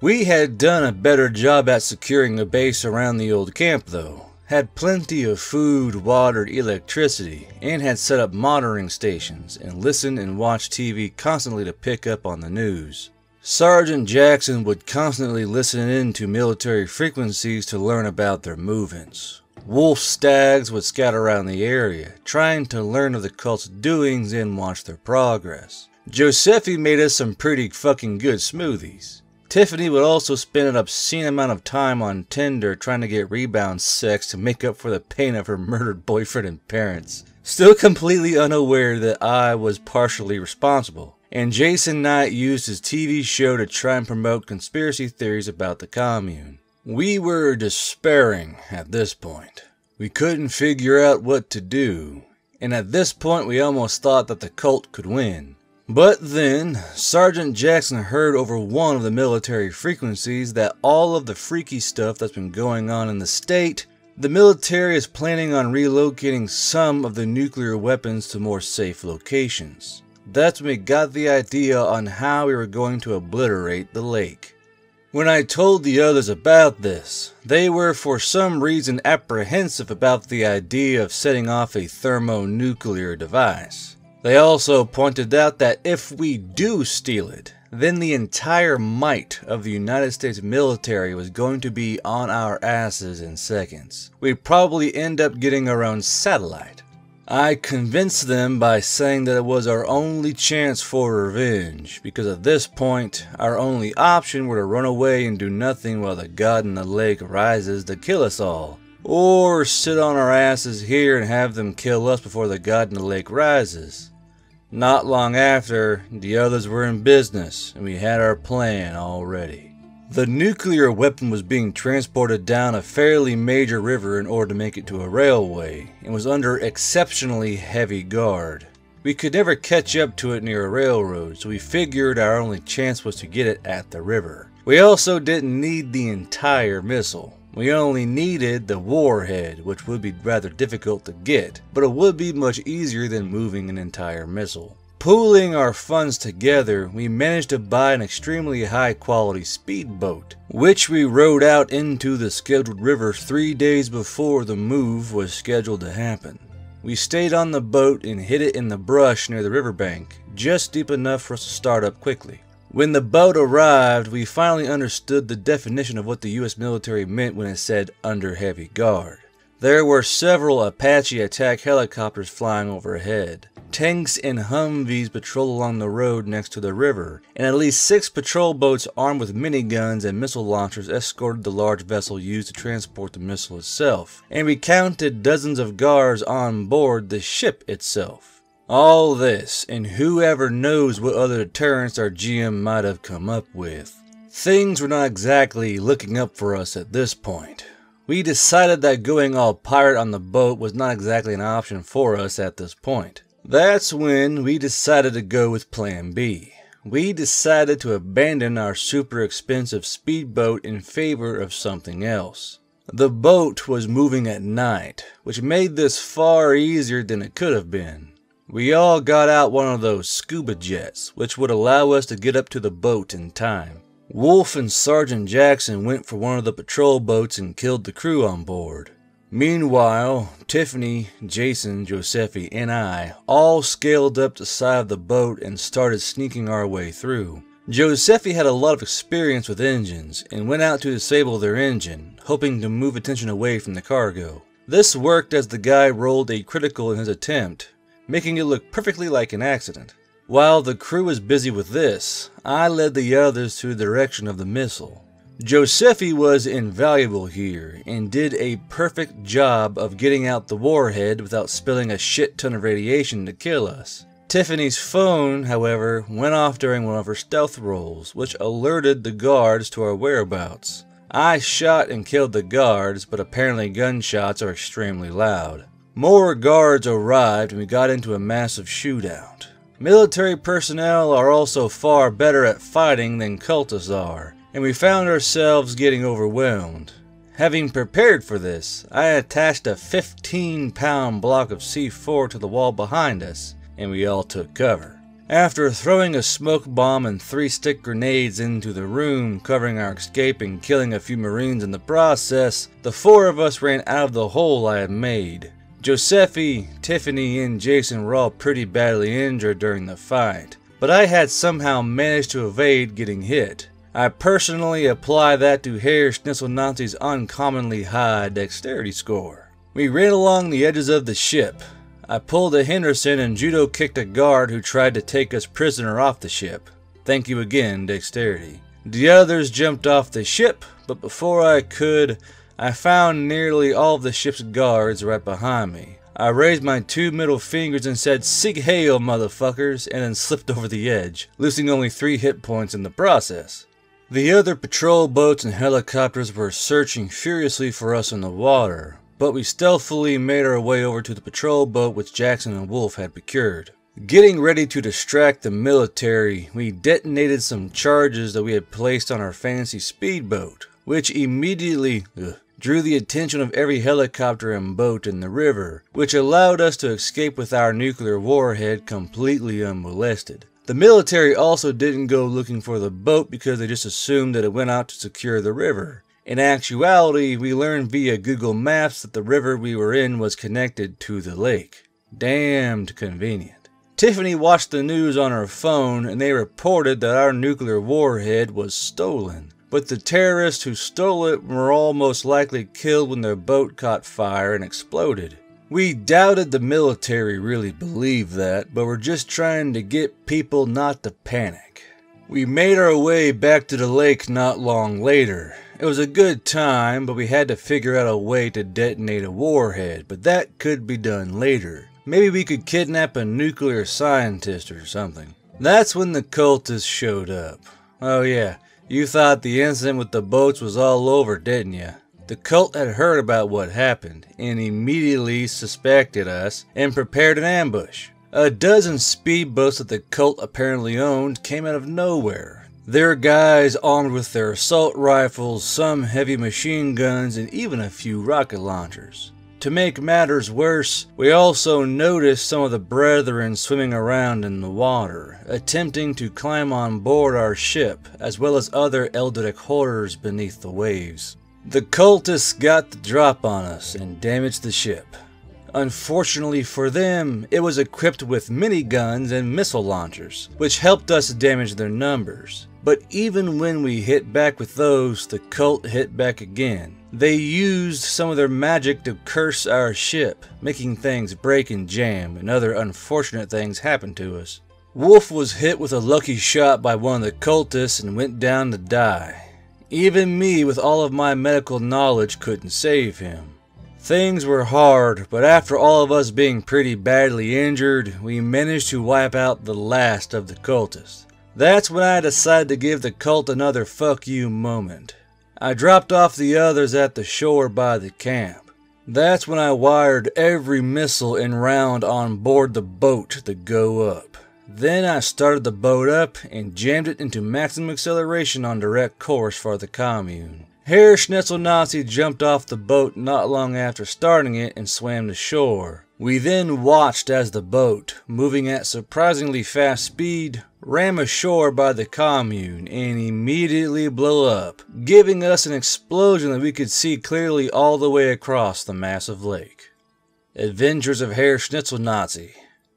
We had done a better job at securing a base around the old camp though, had plenty of food, water, electricity, and had set up monitoring stations and listened and watched TV constantly to pick up on the news. Sergeant Jackson would constantly listen in to military frequencies to learn about their movements. Wolf Staggs would scatter around the area, trying to learn of the cult's doings and watch their progress. Josephi made us some pretty fucking good smoothies. Tiffany would also spend an obscene amount of time on Tinder trying to get rebound sex to make up for the pain of her murdered boyfriend and parents. still completely unaware that I was partially responsible. And Jason Knight used his TV show to try and promote conspiracy theories about the commune. We were despairing at this point. We couldn't figure out what to do, and at this point we almost thought that the cult could win. But then, Sergeant Jackson heard over one of the military frequencies that all of the freaky stuff that's been going on in the state, the military is planning on relocating some of the nuclear weapons to more safe locations. That's when we got the idea on how we were going to obliterate the lake. When I told the others about this, they were for some reason apprehensive about the idea of setting off a thermonuclear device. They also pointed out that if we do steal it, then the entire might of the United States military was going to be on our asses in seconds. We'd probably end up getting our own satellite. I convinced them by saying that it was our only chance for revenge, because at this point, our only option were to run away and do nothing while the god in the lake rises to kill us all, or sit on our asses here and have them kill us before the god in the lake rises. Not long after, the others were in business, and we had our plan already. The nuclear weapon was being transported down a fairly major river in order to make it to a railway, and was under exceptionally heavy guard. We could never catch up to it near a railroad, so we figured our only chance was to get it at the river. We also didn't need the entire missile. We only needed the warhead, which would be rather difficult to get, but it would be much easier than moving an entire missile. Pooling our funds together, we managed to buy an extremely high quality speedboat, which we rowed out into the scheduled river three days before the move was scheduled to happen. We stayed on the boat and hid it in the brush near the riverbank, just deep enough for us to start up quickly. When the boat arrived, we finally understood the definition of what the US military meant when it said under heavy guard. There were several Apache attack helicopters flying overhead. Tanks and Humvees patrol along the road next to the river, and at least six patrol boats armed with miniguns and missile launchers escorted the large vessel used to transport the missile itself, and we counted dozens of guards on board the ship itself. All this, and whoever knows what other deterrents our GM might have come up with. Things were not exactly looking up for us at this point. We decided that going all pirate on the boat was not exactly an option for us at this point. That's when we decided to go with Plan B. We decided to abandon our super expensive speedboat in favor of something else. The boat was moving at night, which made this far easier than it could have been. We all got out one of those scuba jets, which would allow us to get up to the boat in time. Wolf and Sergeant Jackson went for one of the patrol boats and killed the crew on board. Meanwhile, Tiffany, Jason, Josephi, and I all scaled up the side of the boat and started sneaking our way through. Josephi had a lot of experience with engines and went out to disable their engine, hoping to move attention away from the cargo. This worked as the guy rolled a critical in his attempt, making it look perfectly like an accident. While the crew was busy with this, I led the others to the direction of the missile. Josephi was invaluable here and did a perfect job of getting out the warhead without spilling a shit ton of radiation to kill us. Tiffany's phone, however, went off during one of her stealth rolls, which alerted the guards to our whereabouts. I shot and killed the guards, but apparently gunshots are extremely loud. More guards arrived and we got into a massive shootout. Military personnel are also far better at fighting than cultists are, and we found ourselves getting overwhelmed. Having prepared for this, I attached a 15 pound block of C4 to the wall behind us, and we all took cover. After throwing a smoke bomb and three stick grenades into the room, covering our escape and killing a few Marines in the process, the four of us ran out of the hole I had made. Josephi, Tiffany, and Jason were all pretty badly injured during the fight, but I had somehow managed to evade getting hit. I personally apply that to Herr Schnitzel Nazi's uncommonly high dexterity score. We ran along the edges of the ship. I pulled a Henderson and judo kicked a guard who tried to take us prisoner off the ship. Thank you again, dexterity. The others jumped off the ship, but before I could, I found nearly all of the ship's guards right behind me. I raised my two middle fingers and said, Sieg Heil, motherfuckers, and then slipped over the edge, losing only three hit points in the process. The other patrol boats and helicopters were searching furiously for us in the water, but we stealthily made our way over to the patrol boat which Jackson and Wolf had procured. Getting ready to distract the military, we detonated some charges that we had placed on our fancy speedboat, which immediately ugh, drew the attention of every helicopter and boat in the river, which allowed us to escape with our nuclear warhead completely unmolested. The military also didn't go looking for the boat because they just assumed that it went out to secure the river. In actuality, we learned via Google Maps that the river we were in was connected to the lake. Damned convenient. Tiffany watched the news on her phone and they reported that our nuclear warhead was stolen. But the terrorists who stole it were all most likely killed when their boat caught fire and exploded. We doubted the military really believed that, but we're just trying to get people not to panic. We made our way back to the lake not long later. It was a good time, but we had to figure out a way to detonate a warhead, but that could be done later. Maybe we could kidnap a nuclear scientist or something. That's when the cultists showed up. Oh yeah, you thought the incident with the boats was all over, didn't you? The cult had heard about what happened and immediately suspected us and prepared an ambush. A dozen speedboats that the cult apparently owned came out of nowhere. Their guys armed with their assault rifles, some heavy machine guns, and even a few rocket launchers. To make matters worse, we also noticed some of the brethren swimming around in the water, attempting to climb on board our ship, as well as other Eldritch horrors beneath the waves. The cultists got the drop on us and damaged the ship. Unfortunately for them, it was equipped with miniguns and missile launchers, which helped us damage their numbers. But even when we hit back with those, the cult hit back again. They used some of their magic to curse our ship, making things break and jam, and other unfortunate things happen to us. Wolf was hit with a lucky shot by one of the cultists and went down to die. Even me, with all of my medical knowledge, couldn't save him. Things were hard, but after all of us being pretty badly injured, we managed to wipe out the last of the cultists. That's when I decided to give the cult another fuck you moment. I dropped off the others at the shore by the camp. That's when I wired every missile and round on board the boat to go up. Then I started the boat up and jammed it into maximum acceleration on direct course for the commune. Herr Schnitzel Nazi jumped off the boat not long after starting it and swam to shore. We then watched as the boat, moving at surprisingly fast speed, ram ashore by the commune and immediately blew up, giving us an explosion that we could see clearly all the way across the massive lake. Adventures of Herr Schnitzel Nazi,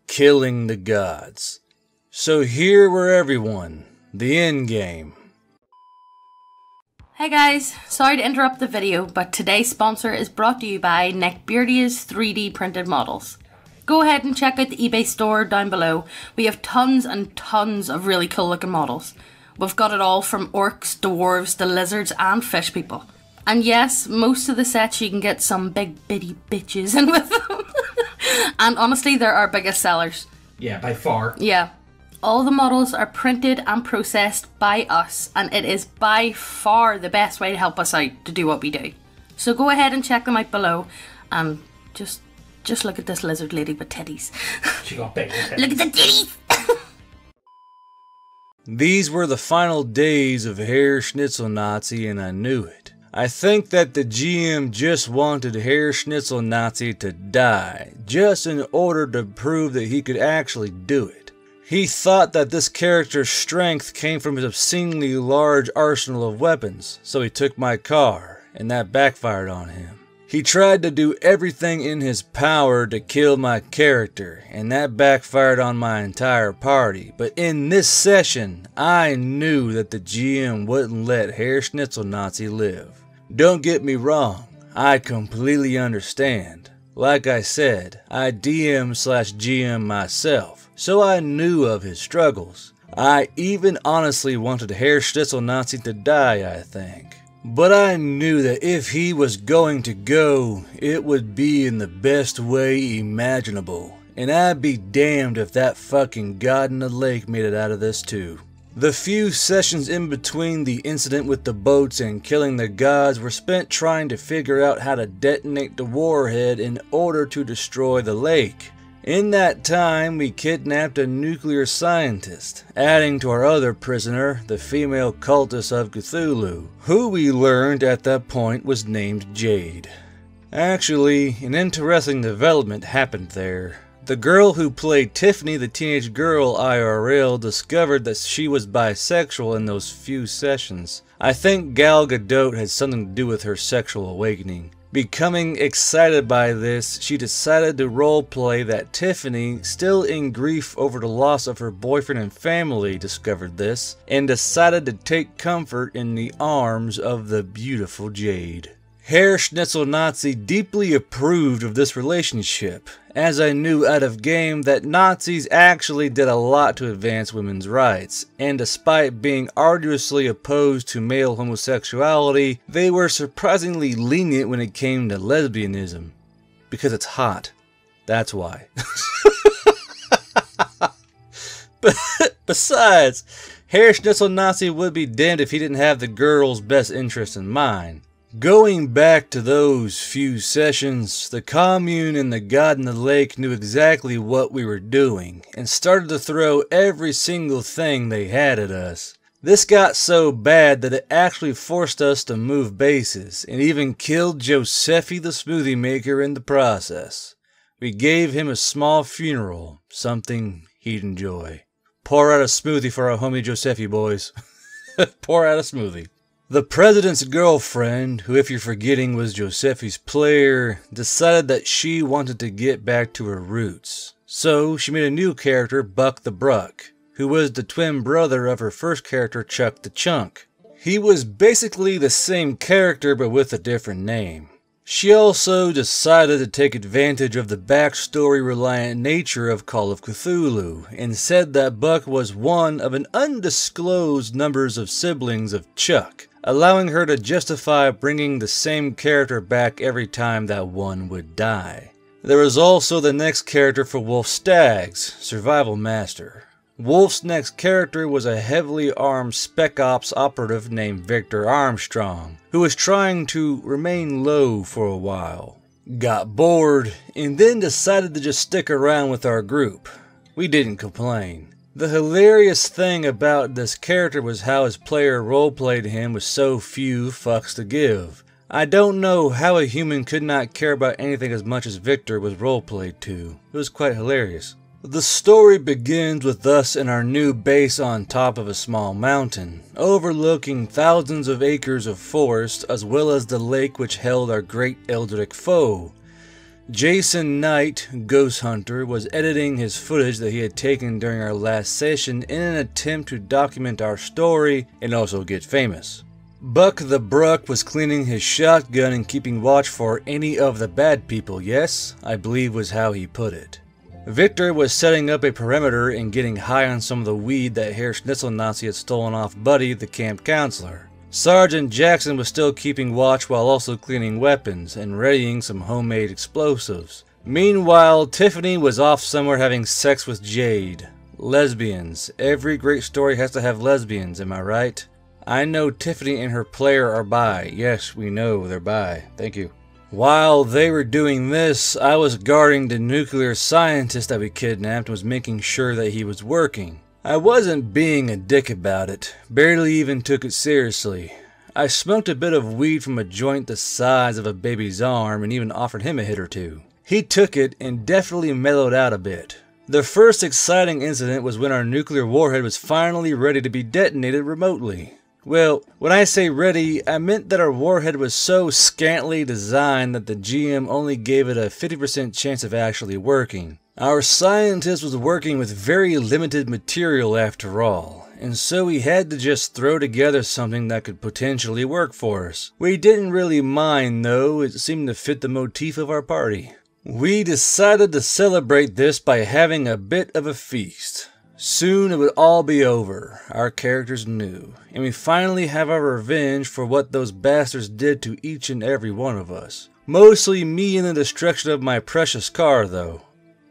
killing the gods. So here were everyone, the end game. Hey guys, sorry to interrupt the video, but today's sponsor is brought to you by Neckbeardia's 3D printed models. Go ahead and check out the eBay store down below. We have tons and tons of really cool looking models. We've got it all from orcs, dwarves, to lizards, and fish people. And yes, most of the sets you can get some big bitty bitches in <laughs> with them. and honestly, they're our biggest sellers. Yeah, by far. Yeah. All the models are printed and processed by us, and it is by far the best way to help us out to do what we do. So go ahead and check them out below, and just just look at this lizard lady with titties. <laughs> She got big. look at the titties. <laughs> These were the final days of Herr Schnitzel Nazi, and I knew it. I think that the GM just wanted Herr Schnitzel Nazi to die, just in order to prove that he could actually do it. He thought that this character's strength came from his obscenely large arsenal of weapons, so he took my car, and that backfired on him. He tried to do everything in his power to kill my character, and that backfired on my entire party. But in this session, I knew that the GM wouldn't let Herr Schnitzel Nazi live. Don't get me wrong, I completely understand. Like I said, I DM slash GM myself, so I knew of his struggles. I even honestly wanted Herr Schnitzel Nazi to die, I think. But I knew that if he was going to go, it would be in the best way imaginable. And I'd be damned if that fucking god in the lake made it out of this too. The few sessions in between the incident with the boats and killing the gods were spent trying to figure out how to detonate the warhead in order to destroy the lake. In that time, we kidnapped a nuclear scientist, adding to our other prisoner, the female cultist of Cthulhu, who we learned at that point was named Jade. Actually, an interesting development happened there. The girl who played Tiffany the Teenage Girl IRL discovered that she was bisexual in those few sessions. I think Gal Gadot had something to do with her sexual awakening. Becoming excited by this, she decided to roleplay that Tiffany, still in grief over the loss of her boyfriend and family, discovered this, and decided to take comfort in the arms of the beautiful Jade. Herr Schnitzel Nazi deeply approved of this relationship, as I knew out of game that Nazis actually did a lot to advance women's rights, and despite being arduously opposed to male homosexuality, they were surprisingly lenient when it came to lesbianism. Because it's hot. That's why. <laughs> but besides, Herr Schnitzel Nazi would be damned if he didn't have the girl's best interest in mind. Going back to those few sessions, the commune and the god in the lake knew exactly what we were doing and started to throw every single thing they had at us. This got so bad that it actually forced us to move bases and even killed Josephi the smoothie maker in the process. We gave him a small funeral, something he'd enjoy. Pour out a smoothie for our homie Josephi boys. <laughs> Pour out a smoothie. The president's girlfriend, who if you're forgetting was Josephi's player, decided that she wanted to get back to her roots. So she made a new character, Buck the Bruck, who was the twin brother of her first character, Chuck the Chunk. He was basically the same character but with a different name. She also decided to take advantage of the backstory reliant nature of Call of Cthulhu and said that Buck was one of an undisclosed numbers of siblings of Chuck, allowing her to justify bringing the same character back every time that one would die. There was also the next character for Wolf Staggs, Survival Master. Wolf's next character was a heavily armed Spec Ops operative named Victor Armstrong, who was trying to remain low for a while. Got bored, and then decided to just stick around with our group. We didn't complain. The hilarious thing about this character was how his player roleplayed him with so few fucks to give. I don't know how a human could not care about anything as much as Victor was roleplayed to. It was quite hilarious. The story begins with us in our new base on top of a small mountain, overlooking thousands of acres of forest as well as the lake which held our great Eldritch foe. Jason Knight, Ghost Hunter, was editing his footage that he had taken during our last session in an attempt to document our story and also get famous. Buck the Bruck was cleaning his shotgun and keeping watch for any of the bad people, yes, I believe was how he put it. Victor was setting up a perimeter and getting high on some of the weed that Herr Schnitzel Nazi had stolen off Buddy, the camp counselor. Sergeant Jackson was still keeping watch while also cleaning weapons and readying some homemade explosives. Meanwhile, Tiffany was off somewhere having sex with Jade. Lesbians. Every great story has to have lesbians, am I right? I know Tiffany and her player are bi. Yes, we know they're bi. Thank you. While they were doing this, I was guarding the nuclear scientist that we kidnapped and was making sure that he was working. I wasn't being a dick about it, barely even took it seriously. I smoked a bit of weed from a joint the size of a baby's arm and even offered him a hit or two. He took it and definitely mellowed out a bit. The first exciting incident was when our nuclear warhead was finally ready to be detonated remotely. Well, when I say ready, I meant that our warhead was so scantily designed that the GM only gave it a 50% chance of actually working. Our scientist was working with very limited material after all, and so we had to just throw together something that could potentially work for us. We didn't really mind though, it seemed to fit the motif of our party. We decided to celebrate this by having a bit of a feast. Soon it would all be over, our characters knew, and we finally have our revenge for what those bastards did to each and every one of us. Mostly me and the destruction of my precious car, though.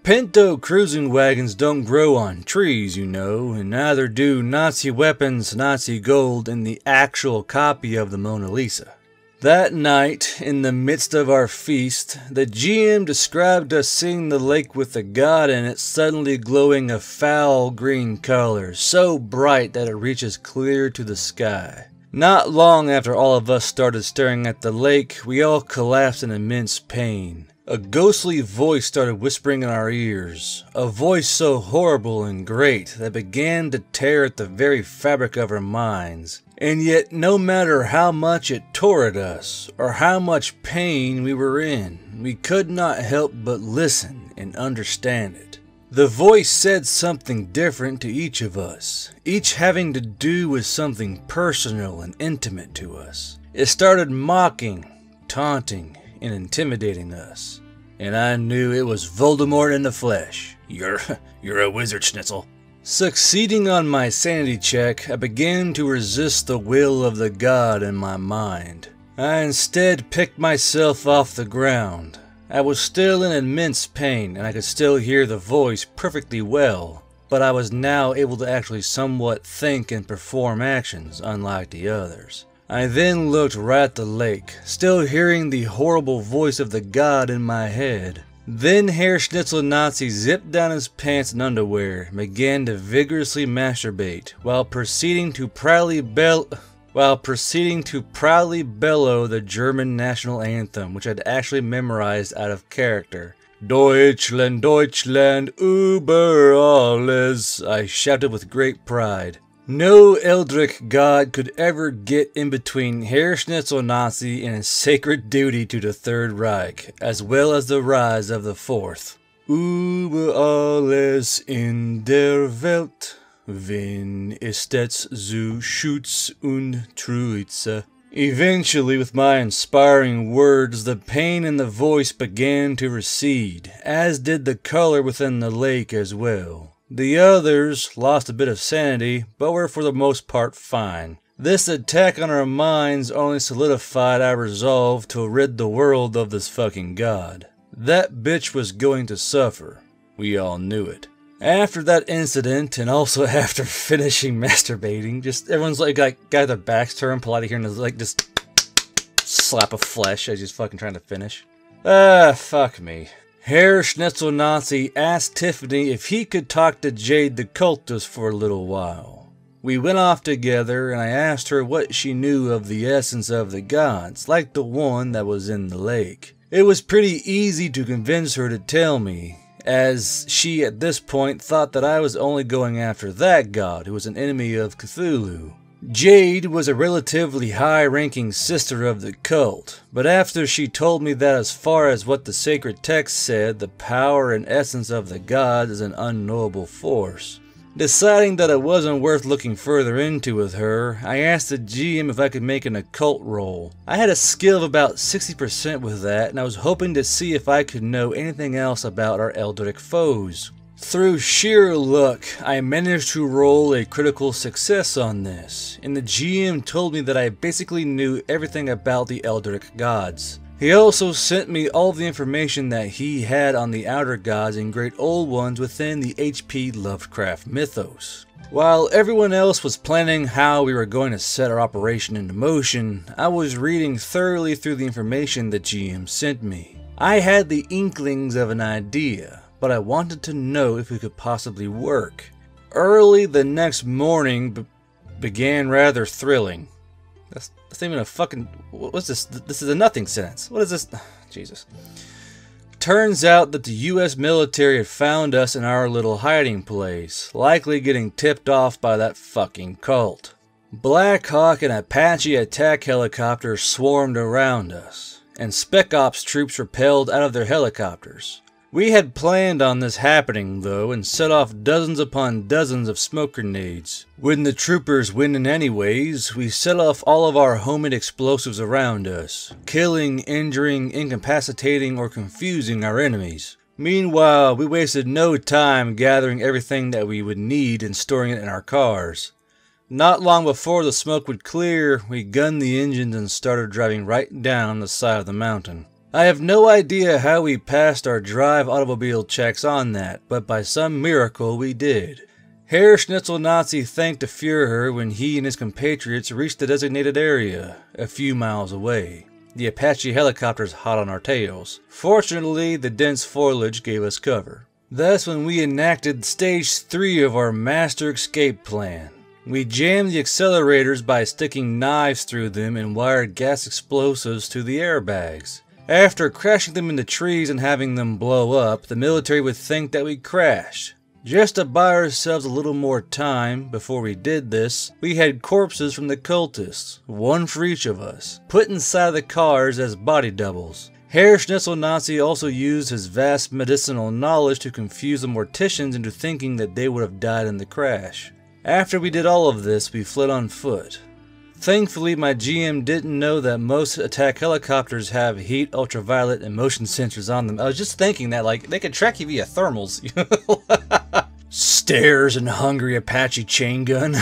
Pinto cruising wagons don't grow on trees, you know, and neither do Nazi weapons, Nazi gold, and the actual copy of the Mona Lisa. That night, in the midst of our feast, the GM described us seeing the lake with the god in it suddenly glowing a foul green color, so bright that it reaches clear to the sky. Not long after all of us started staring at the lake, we all collapsed in immense pain. A ghostly voice started whispering in our ears, a voice so horrible and great that began to tear at the very fabric of our minds. And yet, no matter how much it tore at us, or how much pain we were in, we could not help but listen and understand it. The voice said something different to each of us, each having to do with something personal and intimate to us. It started mocking, taunting, and intimidating us. And I knew it was Voldemort in the flesh. You're, <laughs> you're a wizard, Schnitzel. Succeeding on my sanity check, I began to resist the will of the god in my mind. I instead picked myself off the ground. I was still in immense pain, and I could still hear the voice perfectly well, but I was now able to actually somewhat think and perform actions, unlike the others. I then looked right at the lake, still hearing the horrible voice of the god in my head. Then Herr Schnitzel Nazi zipped down his pants and underwear and began to vigorously masturbate, while proceeding to proudly bell while proceeding to proudly bellow the German national anthem, which I'd actually memorized out of character. Deutschland, Deutschland, über alles, I shouted with great pride. No Eldritch god could ever get in between Herr Schnitzel Nazi and his sacred duty to the Third Reich, as well as the rise of the Fourth. Über alles in der Welt, wenn ist es zu Schutz und Trüitze. Eventually, with my inspiring words, the pain in the voice began to recede, as did the color within the lake as well. The others lost a bit of sanity, but were for the most part fine. This attack on our minds only solidified our resolve to rid the world of this fucking god. That bitch was going to suffer. We all knew it. After that incident, and also <laughs> after finishing masturbating, just everyone's like, like got their backs turned, polite here, and like just slap of flesh as he's fucking trying to finish. Ah, fuck me. Herr Schnitzel Nazi asked Tiffany if he could talk to Jade the cultist for a little while. We went off together and I asked her what she knew of the essence of the gods, like the one that was in the lake. It was pretty easy to convince her to tell me, as she at this point thought that I was only going after that god who was an enemy of Cthulhu. Jade was a relatively high ranking sister of the cult, but after she told me that as far as what the sacred text said, the power and essence of the gods is an unknowable force. Deciding that it wasn't worth looking further into with her, I asked the GM if I could make an occult roll. I had a skill of about 60% with that, and I was hoping to see if I could know anything else about our Eldritch foes. Through sheer luck, I managed to roll a critical success on this, and the GM told me that I basically knew everything about the Eldritch gods. He also sent me all the information that he had on the outer gods and great old ones within the H.P. Lovecraft mythos. While everyone else was planning how we were going to set our operation into motion, I was reading thoroughly through the information the GM sent me. I had the inklings of an idea, but I wanted to know if it could possibly work. Early the next morning began rather thrilling. That's, that's even a fucking. What's this? This is a nothing sentence. What is this? <sighs> Jesus. Turns out that the US military had found us in our little hiding place, likely getting tipped off by that fucking cult. Black Hawk and Apache attack helicopters swarmed around us, and Spec Ops troops repelled out of their helicopters. We had planned on this happening, though, and set off dozens upon dozens of smoke grenades. When the troopers went in anyways, we set off all of our homemade explosives around us, killing, injuring, incapacitating, or confusing our enemies. Meanwhile, we wasted no time gathering everything that we would need and storing it in our cars. Not long before the smoke would clear, we gunned the engines and started driving right down the side of the mountain. I have no idea how we passed our drive automobile checks on that, but by some miracle we did. Herr Schnitzel Nazi thanked the Fuhrer when he and his compatriots reached the designated area, a few miles away. The Apache helicopters hot on our tails. Fortunately, the dense foliage gave us cover. That's when we enacted stage 3 of our master escape plan. We jammed the accelerators by sticking knives through them and wired gas explosives to the airbags. After crashing them into trees and having them blow up, the military would think that we crashed. Just to buy ourselves a little more time before we did this, we had corpses from the cultists, one for each of us, put inside the cars as body doubles. Herr Schnitzel Nazi also used his vast medicinal knowledge to confuse the morticians into thinking that they would have died in the crash. After we did all of this, we fled on foot. Thankfully, my GM didn't know that most attack helicopters have heat, ultraviolet, and motion sensors on them. I was just thinking that, like, they could track you via thermals. <laughs> Stairs and hungry Apache chain gun.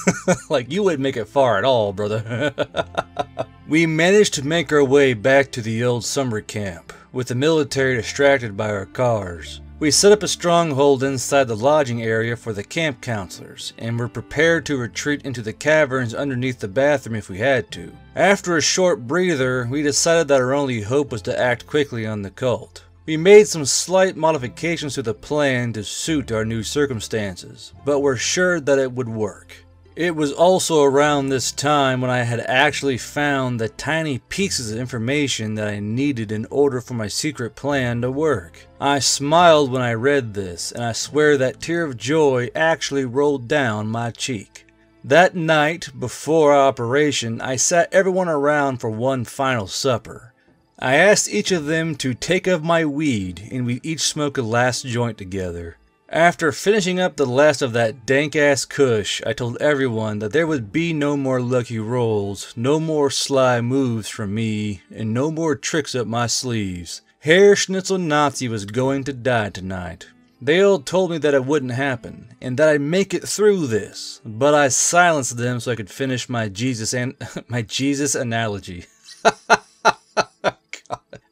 <laughs> like, you wouldn't make it far at all, brother. <laughs> we managed to make our way back to the old summer camp, with the military distracted by our cars. We set up a stronghold inside the lodging area for the camp counselors, and were prepared to retreat into the caverns underneath the bathroom if we had to. After a short breather, we decided that our only hope was to act quickly on the cult. We made some slight modifications to the plan to suit our new circumstances, but were sure that it would work. It was also around this time when I had actually found the tiny pieces of information that I needed in order for my secret plan to work. I smiled when I read this, and I swear that tear of joy actually rolled down my cheek. That night, before our operation, I sat everyone around for one final supper. I asked each of them to take of my weed, and we each smoked a last joint together. After finishing up the last of that dank ass kush, I told everyone that there would be no more lucky rolls, no more sly moves from me, and no more tricks up my sleeves. Herr Schnitzel Nazi was going to die tonight. They all told me that it wouldn't happen, and that I'd make it through this, but I silenced them so I could finish my Jesus and <laughs> my Jesus analogy. <laughs>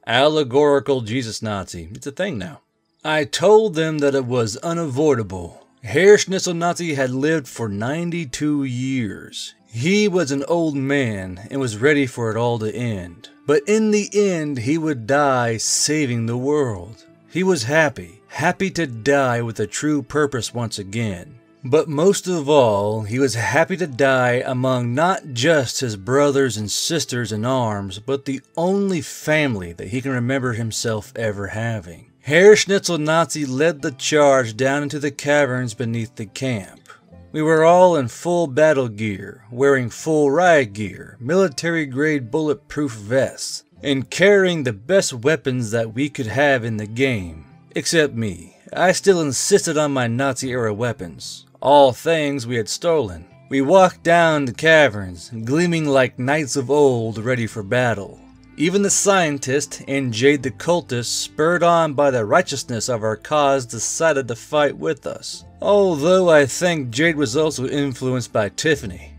Allegorical Jesus Nazi. It's a thing now. I told them that it was unavoidable. Herr Schnitzel Nazi had lived for 92 years. He was an old man and was ready for it all to end. But in the end, he would die saving the world. He was happy, happy to die with a true purpose once again. But most of all, he was happy to die among not just his brothers and sisters in arms, but the only family that he can remember himself ever having. Herr Schnitzel Nazi led the charge down into the caverns beneath the camp. We were all in full battle gear, wearing full riot gear, military grade bulletproof vests, and carrying the best weapons that we could have in the game. Except me. I still insisted on my Nazi era weapons, all things we had stolen. We walked down the caverns, gleaming like knights of old ready for battle. Even the scientist and Jade the cultist, spurred on by the righteousness of our cause, decided to fight with us. Although I think Jade was also influenced by Tiffany.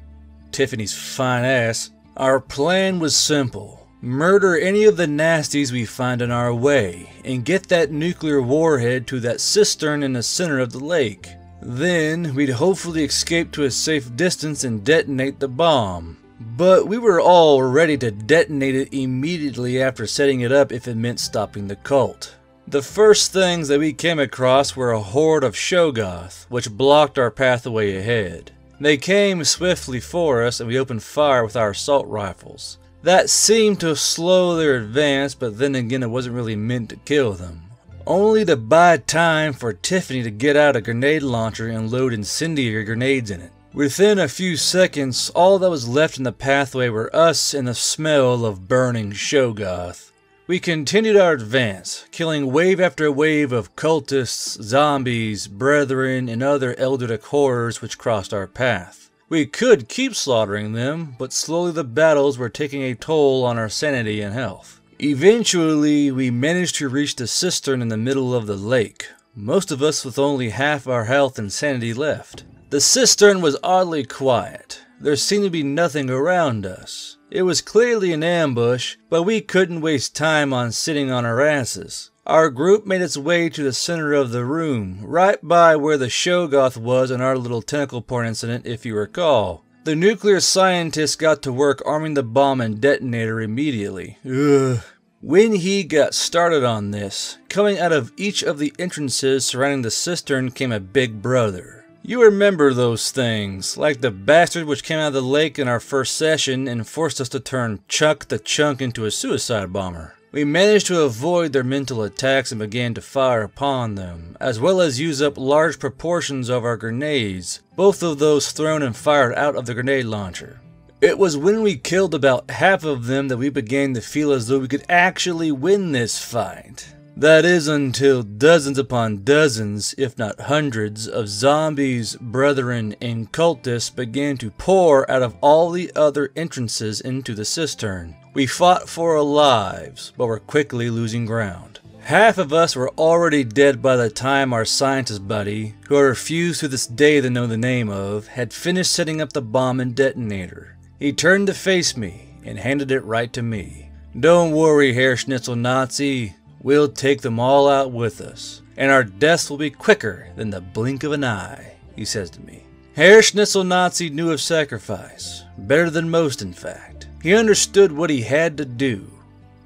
Tiffany's fine ass. Our plan was simple. Murder any of the nasties we find in our way, and get that nuclear warhead to that cistern in the center of the lake. Then, we'd hopefully escape to a safe distance and detonate the bomb. But we were all ready to detonate it immediately after setting it up if it meant stopping the cult. The first things that we came across were a horde of Shoggoth, which blocked our pathway ahead. They came swiftly for us and we opened fire with our assault rifles. That seemed to slow their advance, but then again it wasn't really meant to kill them only to buy time for Tiffany to get out a grenade launcher and load incendiary grenades in it. Within a few seconds, all that was left in the pathway were us and the smell of burning Shoggoth. We continued our advance, killing wave after wave of cultists, zombies, brethren, and other Eldritch horrors which crossed our path. We could keep slaughtering them, but slowly the battles were taking a toll on our sanity and health. Eventually, we managed to reach the cistern in the middle of the lake, most of us with only half our health and sanity left. The cistern was oddly quiet. There seemed to be nothing around us. It was clearly an ambush, but we couldn't waste time on sitting on our asses. Our group made its way to the center of the room, right by where the Shoggoth was in our little tentacle porn incident, if you recall. The nuclear scientist got to work arming the bomb and detonator immediately. Ugh. When he got started on this, coming out of each of the entrances surrounding the cistern came a big brother. You remember those things, like the bastard which came out of the lake in our first session and forced us to turn Chuck the Chunk into a suicide bomber. We managed to avoid their mental attacks and began to fire upon them, as well as use up large proportions of our grenades, both of those thrown and fired out of the grenade launcher. It was when we killed about half of them that we began to feel as though we could actually win this fight. That is until dozens upon dozens, if not hundreds, of zombies, brethren, and cultists began to pour out of all the other entrances into the cistern. We fought for our lives, but were quickly losing ground. Half of us were already dead by the time our scientist buddy, who I refuse to this day to know the name of, had finished setting up the bomb and detonator. He turned to face me and handed it right to me. Don't worry, Herr Schnitzel Nazi. We'll take them all out with us, and our deaths will be quicker than the blink of an eye, he says to me. Herr Schnitzel Nazi knew of sacrifice, better than most, in fact. He understood what he had to do,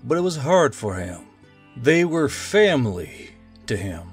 but it was hard for him. They were family to him.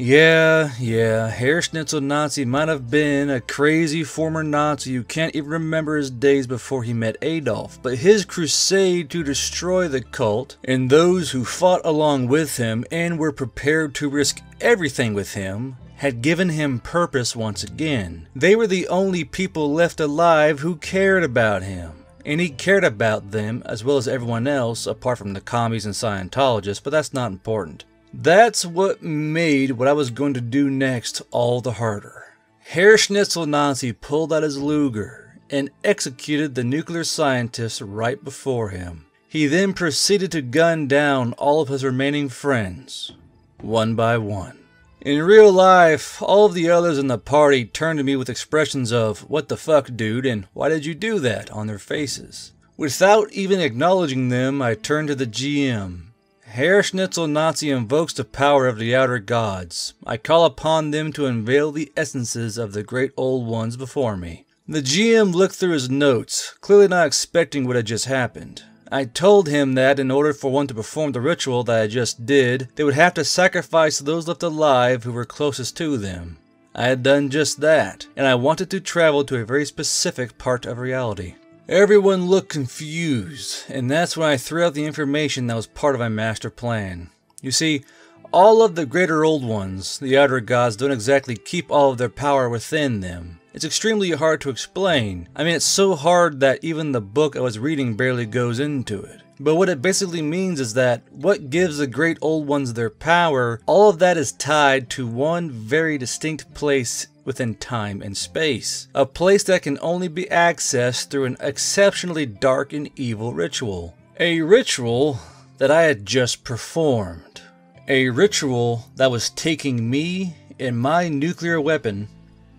Yeah, yeah, Herr Schnitzel Nazi might have been a crazy former Nazi who can't even remember his days before he met Adolf, but his crusade to destroy the cult and those who fought along with him and were prepared to risk everything with him had given him purpose once again. They were the only people left alive who cared about him. And he cared about them as well as everyone else, apart from the commies and Scientologists, but that's not important. That's what made what I was going to do next all the harder. Herr Schnitzel Nazi pulled out his Luger and executed the nuclear scientist right before him. He then proceeded to gun down all of his remaining friends, one by one. In real life, all of the others in the party turned to me with expressions of, what the fuck dude, and why did you do that, on their faces. Without even acknowledging them, I turned to the GM Herr Schnitzel Nazi invokes the power of the outer gods. I call upon them to unveil the essences of the great old ones before me. The GM looked through his notes, clearly not expecting what had just happened. I told him that in order for one to perform the ritual that I just did, they would have to sacrifice those left alive who were closest to them. I had done just that, and I wanted to travel to a very specific part of reality. Everyone looked confused, and that's when I threw out the information that was part of my master plan. You see, all of the greater old ones, the outer gods, don't exactly keep all of their power within them. It's extremely hard to explain. I mean, it's so hard that even the book I was reading barely goes into it. But what it basically means is that what gives the great old ones their power, all of that is tied to one very distinct place within time and space. A place that can only be accessed through an exceptionally dark and evil ritual. A ritual that I had just performed. A ritual that was taking me and my nuclear weapon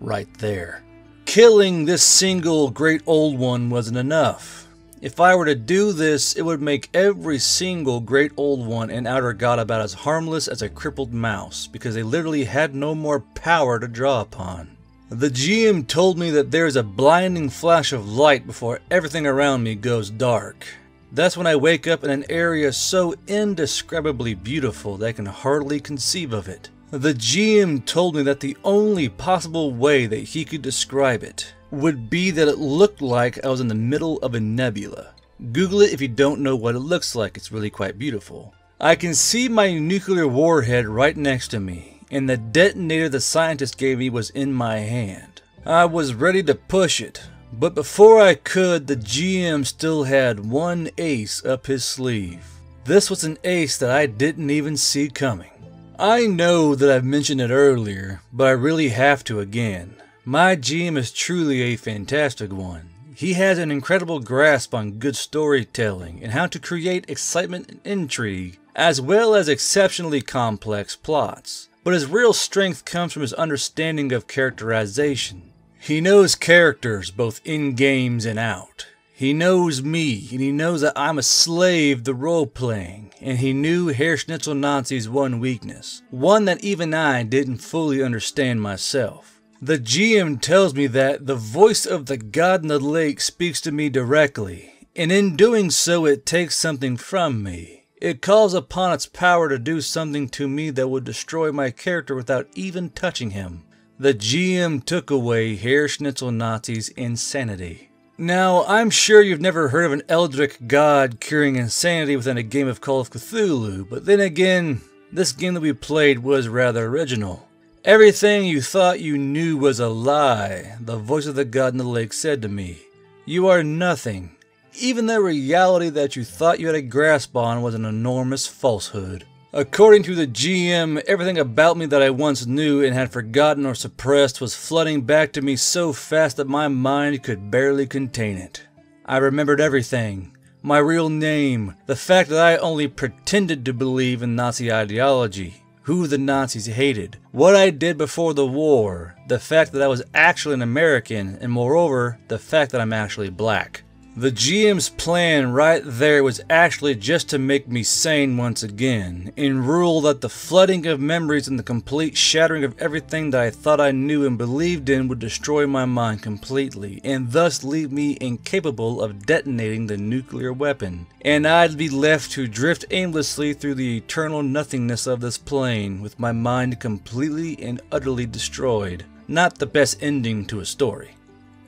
right there. Killing this single great old one wasn't enough. If I were to do this, it would make every single great old one in Outer God about as harmless as a crippled mouse, because they literally had no more power to draw upon. The GM told me that there is a blinding flash of light before everything around me goes dark. That's when I wake up in an area so indescribably beautiful that I can hardly conceive of it. The GM told me that the only possible way that he could describe it would be that it looked like I was in the middle of a nebula. Google it if you don't know what it looks like, it's really quite beautiful. I can see my nuclear warhead right next to me, and the detonator the scientist gave me was in my hand. I was ready to push it, but before I could, the GM still had one ace up his sleeve. This was an ace that I didn't even see coming. I know that I've mentioned it earlier, but I really have to again. My GM is truly a fantastic one. He has an incredible grasp on good storytelling and how to create excitement and intrigue, as well as exceptionally complex plots. But his real strength comes from his understanding of characterization. He knows characters both in games and out. He knows me, and he knows that I'm a slave to role playing, and he knew Herr Schnitzel Nazi's one weakness, one that even I didn't fully understand myself. The GM tells me that the voice of the god in the lake speaks to me directly, and in doing so, it takes something from me. It calls upon its power to do something to me that would destroy my character without even touching him. The GM took away Herr Schnitzel Nazi's insanity. Now, I'm sure you've never heard of an Eldritch god curing insanity within a game of Call of Cthulhu, but then again, this game that we played was rather original. Everything you thought you knew was a lie, the voice of the god in the lake said to me. You are nothing. Even the reality that you thought you had a grasp on was an enormous falsehood. According to the GM, everything about me that I once knew and had forgotten or suppressed was flooding back to me so fast that my mind could barely contain it. I remembered everything my real name, the fact that I only pretended to believe in Nazi ideology, who the Nazis hated, what I did before the war, the fact that I was actually an American, and moreover, the fact that I'm actually black. The GM's plan right there was actually just to make me sane once again, and rule that the flooding of memories and the complete shattering of everything that I thought I knew and believed in would destroy my mind completely, and thus leave me incapable of detonating the nuclear weapon. And I'd be left to drift aimlessly through the eternal nothingness of this plane, with my mind completely and utterly destroyed. Not the best ending to a story.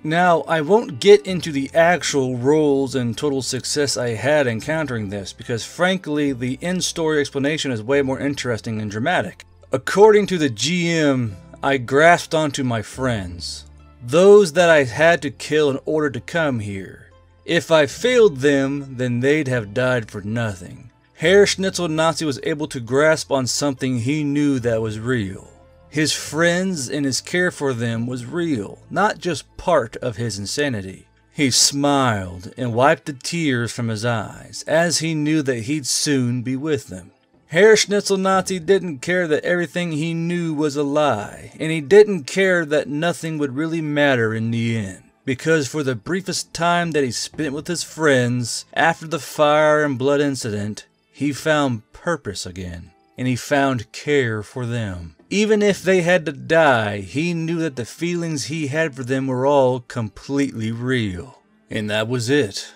Now, I won't get into the actual rolls and total success I had encountering this, because frankly, the in-story explanation is way more interesting and dramatic. According to the GM, I grasped onto my friends. Those that I had to kill in order to come here. If I failed them, then they'd have died for nothing. Herr Schnitzel Nazi was able to grasp on something he knew that was real. His friends and his care for them was real, not just part of his insanity. He smiled and wiped the tears from his eyes, as he knew that he'd soon be with them. Herr Schnitzel Nazi didn't care that everything he knew was a lie, and he didn't care that nothing would really matter in the end. Because for the briefest time that he spent with his friends after the fire and blood incident, he found purpose again, and he found care for them. Even if they had to die, he knew that the feelings he had for them were all completely real. And that was it.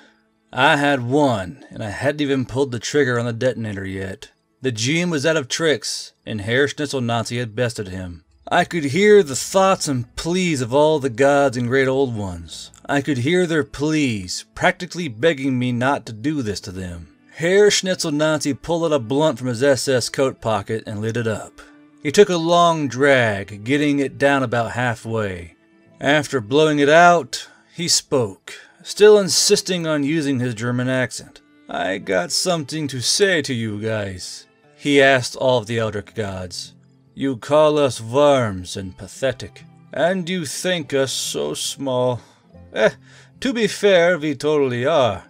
I had won, and I hadn't even pulled the trigger on the detonator yet. The GM was out of tricks, and Herr Schnitzel Nazi had bested him. I could hear the thoughts and pleas of all the gods and great old ones. I could hear their pleas, practically begging me not to do this to them. Herr Schnitzel Nazi pulled out a blunt from his SS coat pocket and lit it up. He took a long drag, getting it down about halfway. After blowing it out, he spoke, still insisting on using his German accent. I got something to say to you guys. He asked all of the Eldritch gods. You call us worms and pathetic, and you think us so small. Eh, to be fair, we totally are.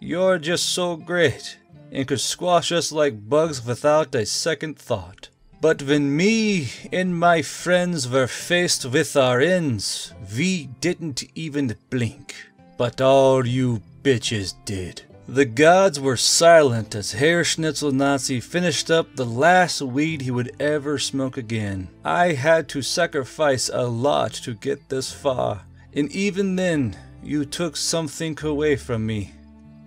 You're just so great, and could squash us like bugs without a second thought. But when me and my friends were faced with our ends, we didn't even blink. But all you bitches did. The gods were silent as Herr Schnitzel Nazi finished up the last weed he would ever smoke again. I had to sacrifice a lot to get this far, and even then, you took something away from me.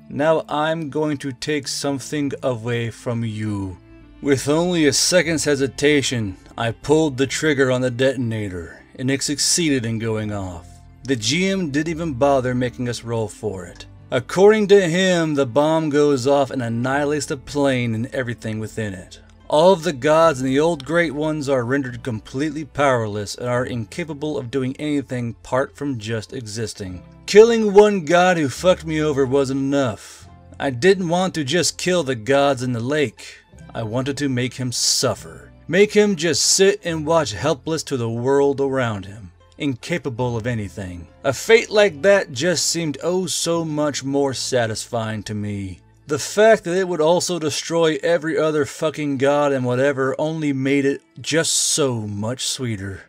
Now I'm going to take something away from you. With only a second's hesitation, I pulled the trigger on the detonator, and it succeeded in going off. The GM didn't even bother making us roll for it. According to him, the bomb goes off and annihilates the plane and everything within it. All of the gods and the old great ones are rendered completely powerless and are incapable of doing anything apart from just existing. Killing one god who fucked me over wasn't enough. I didn't want to just kill the gods in the lake. I wanted to make him suffer. Make him just sit and watch helpless to the world around him. incapable of anything. A fate like that just seemed oh so much more satisfying to me. The fact that it would also destroy every other fucking god and whatever only made it just so much sweeter.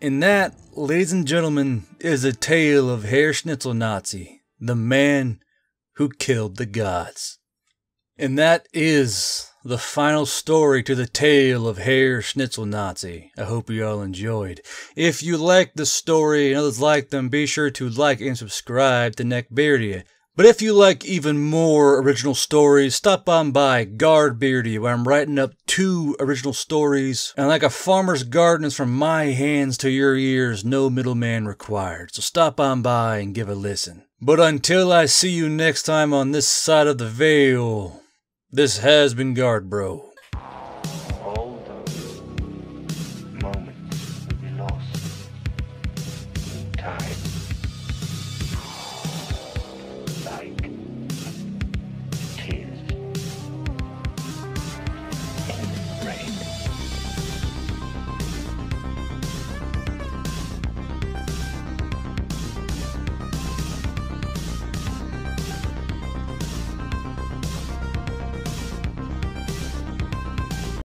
And that, ladies and gentlemen, is a tale of Herr Schnitzel Nazi, the man who killed the gods. And that is the final story to the tale of Herr Schnitzel Nazi. I hope you all enjoyed. If you liked the story and others like them, be sure to like and subscribe to Neckbeardia. But if you like even more original stories, stop on by Guard Beardy, where I'm writing up two original stories. And like a farmer's garden is from my hands to your ears, no middleman required. So stop on by and give a listen. But until I see you next time on this side of the veil, this has been Guard Bro.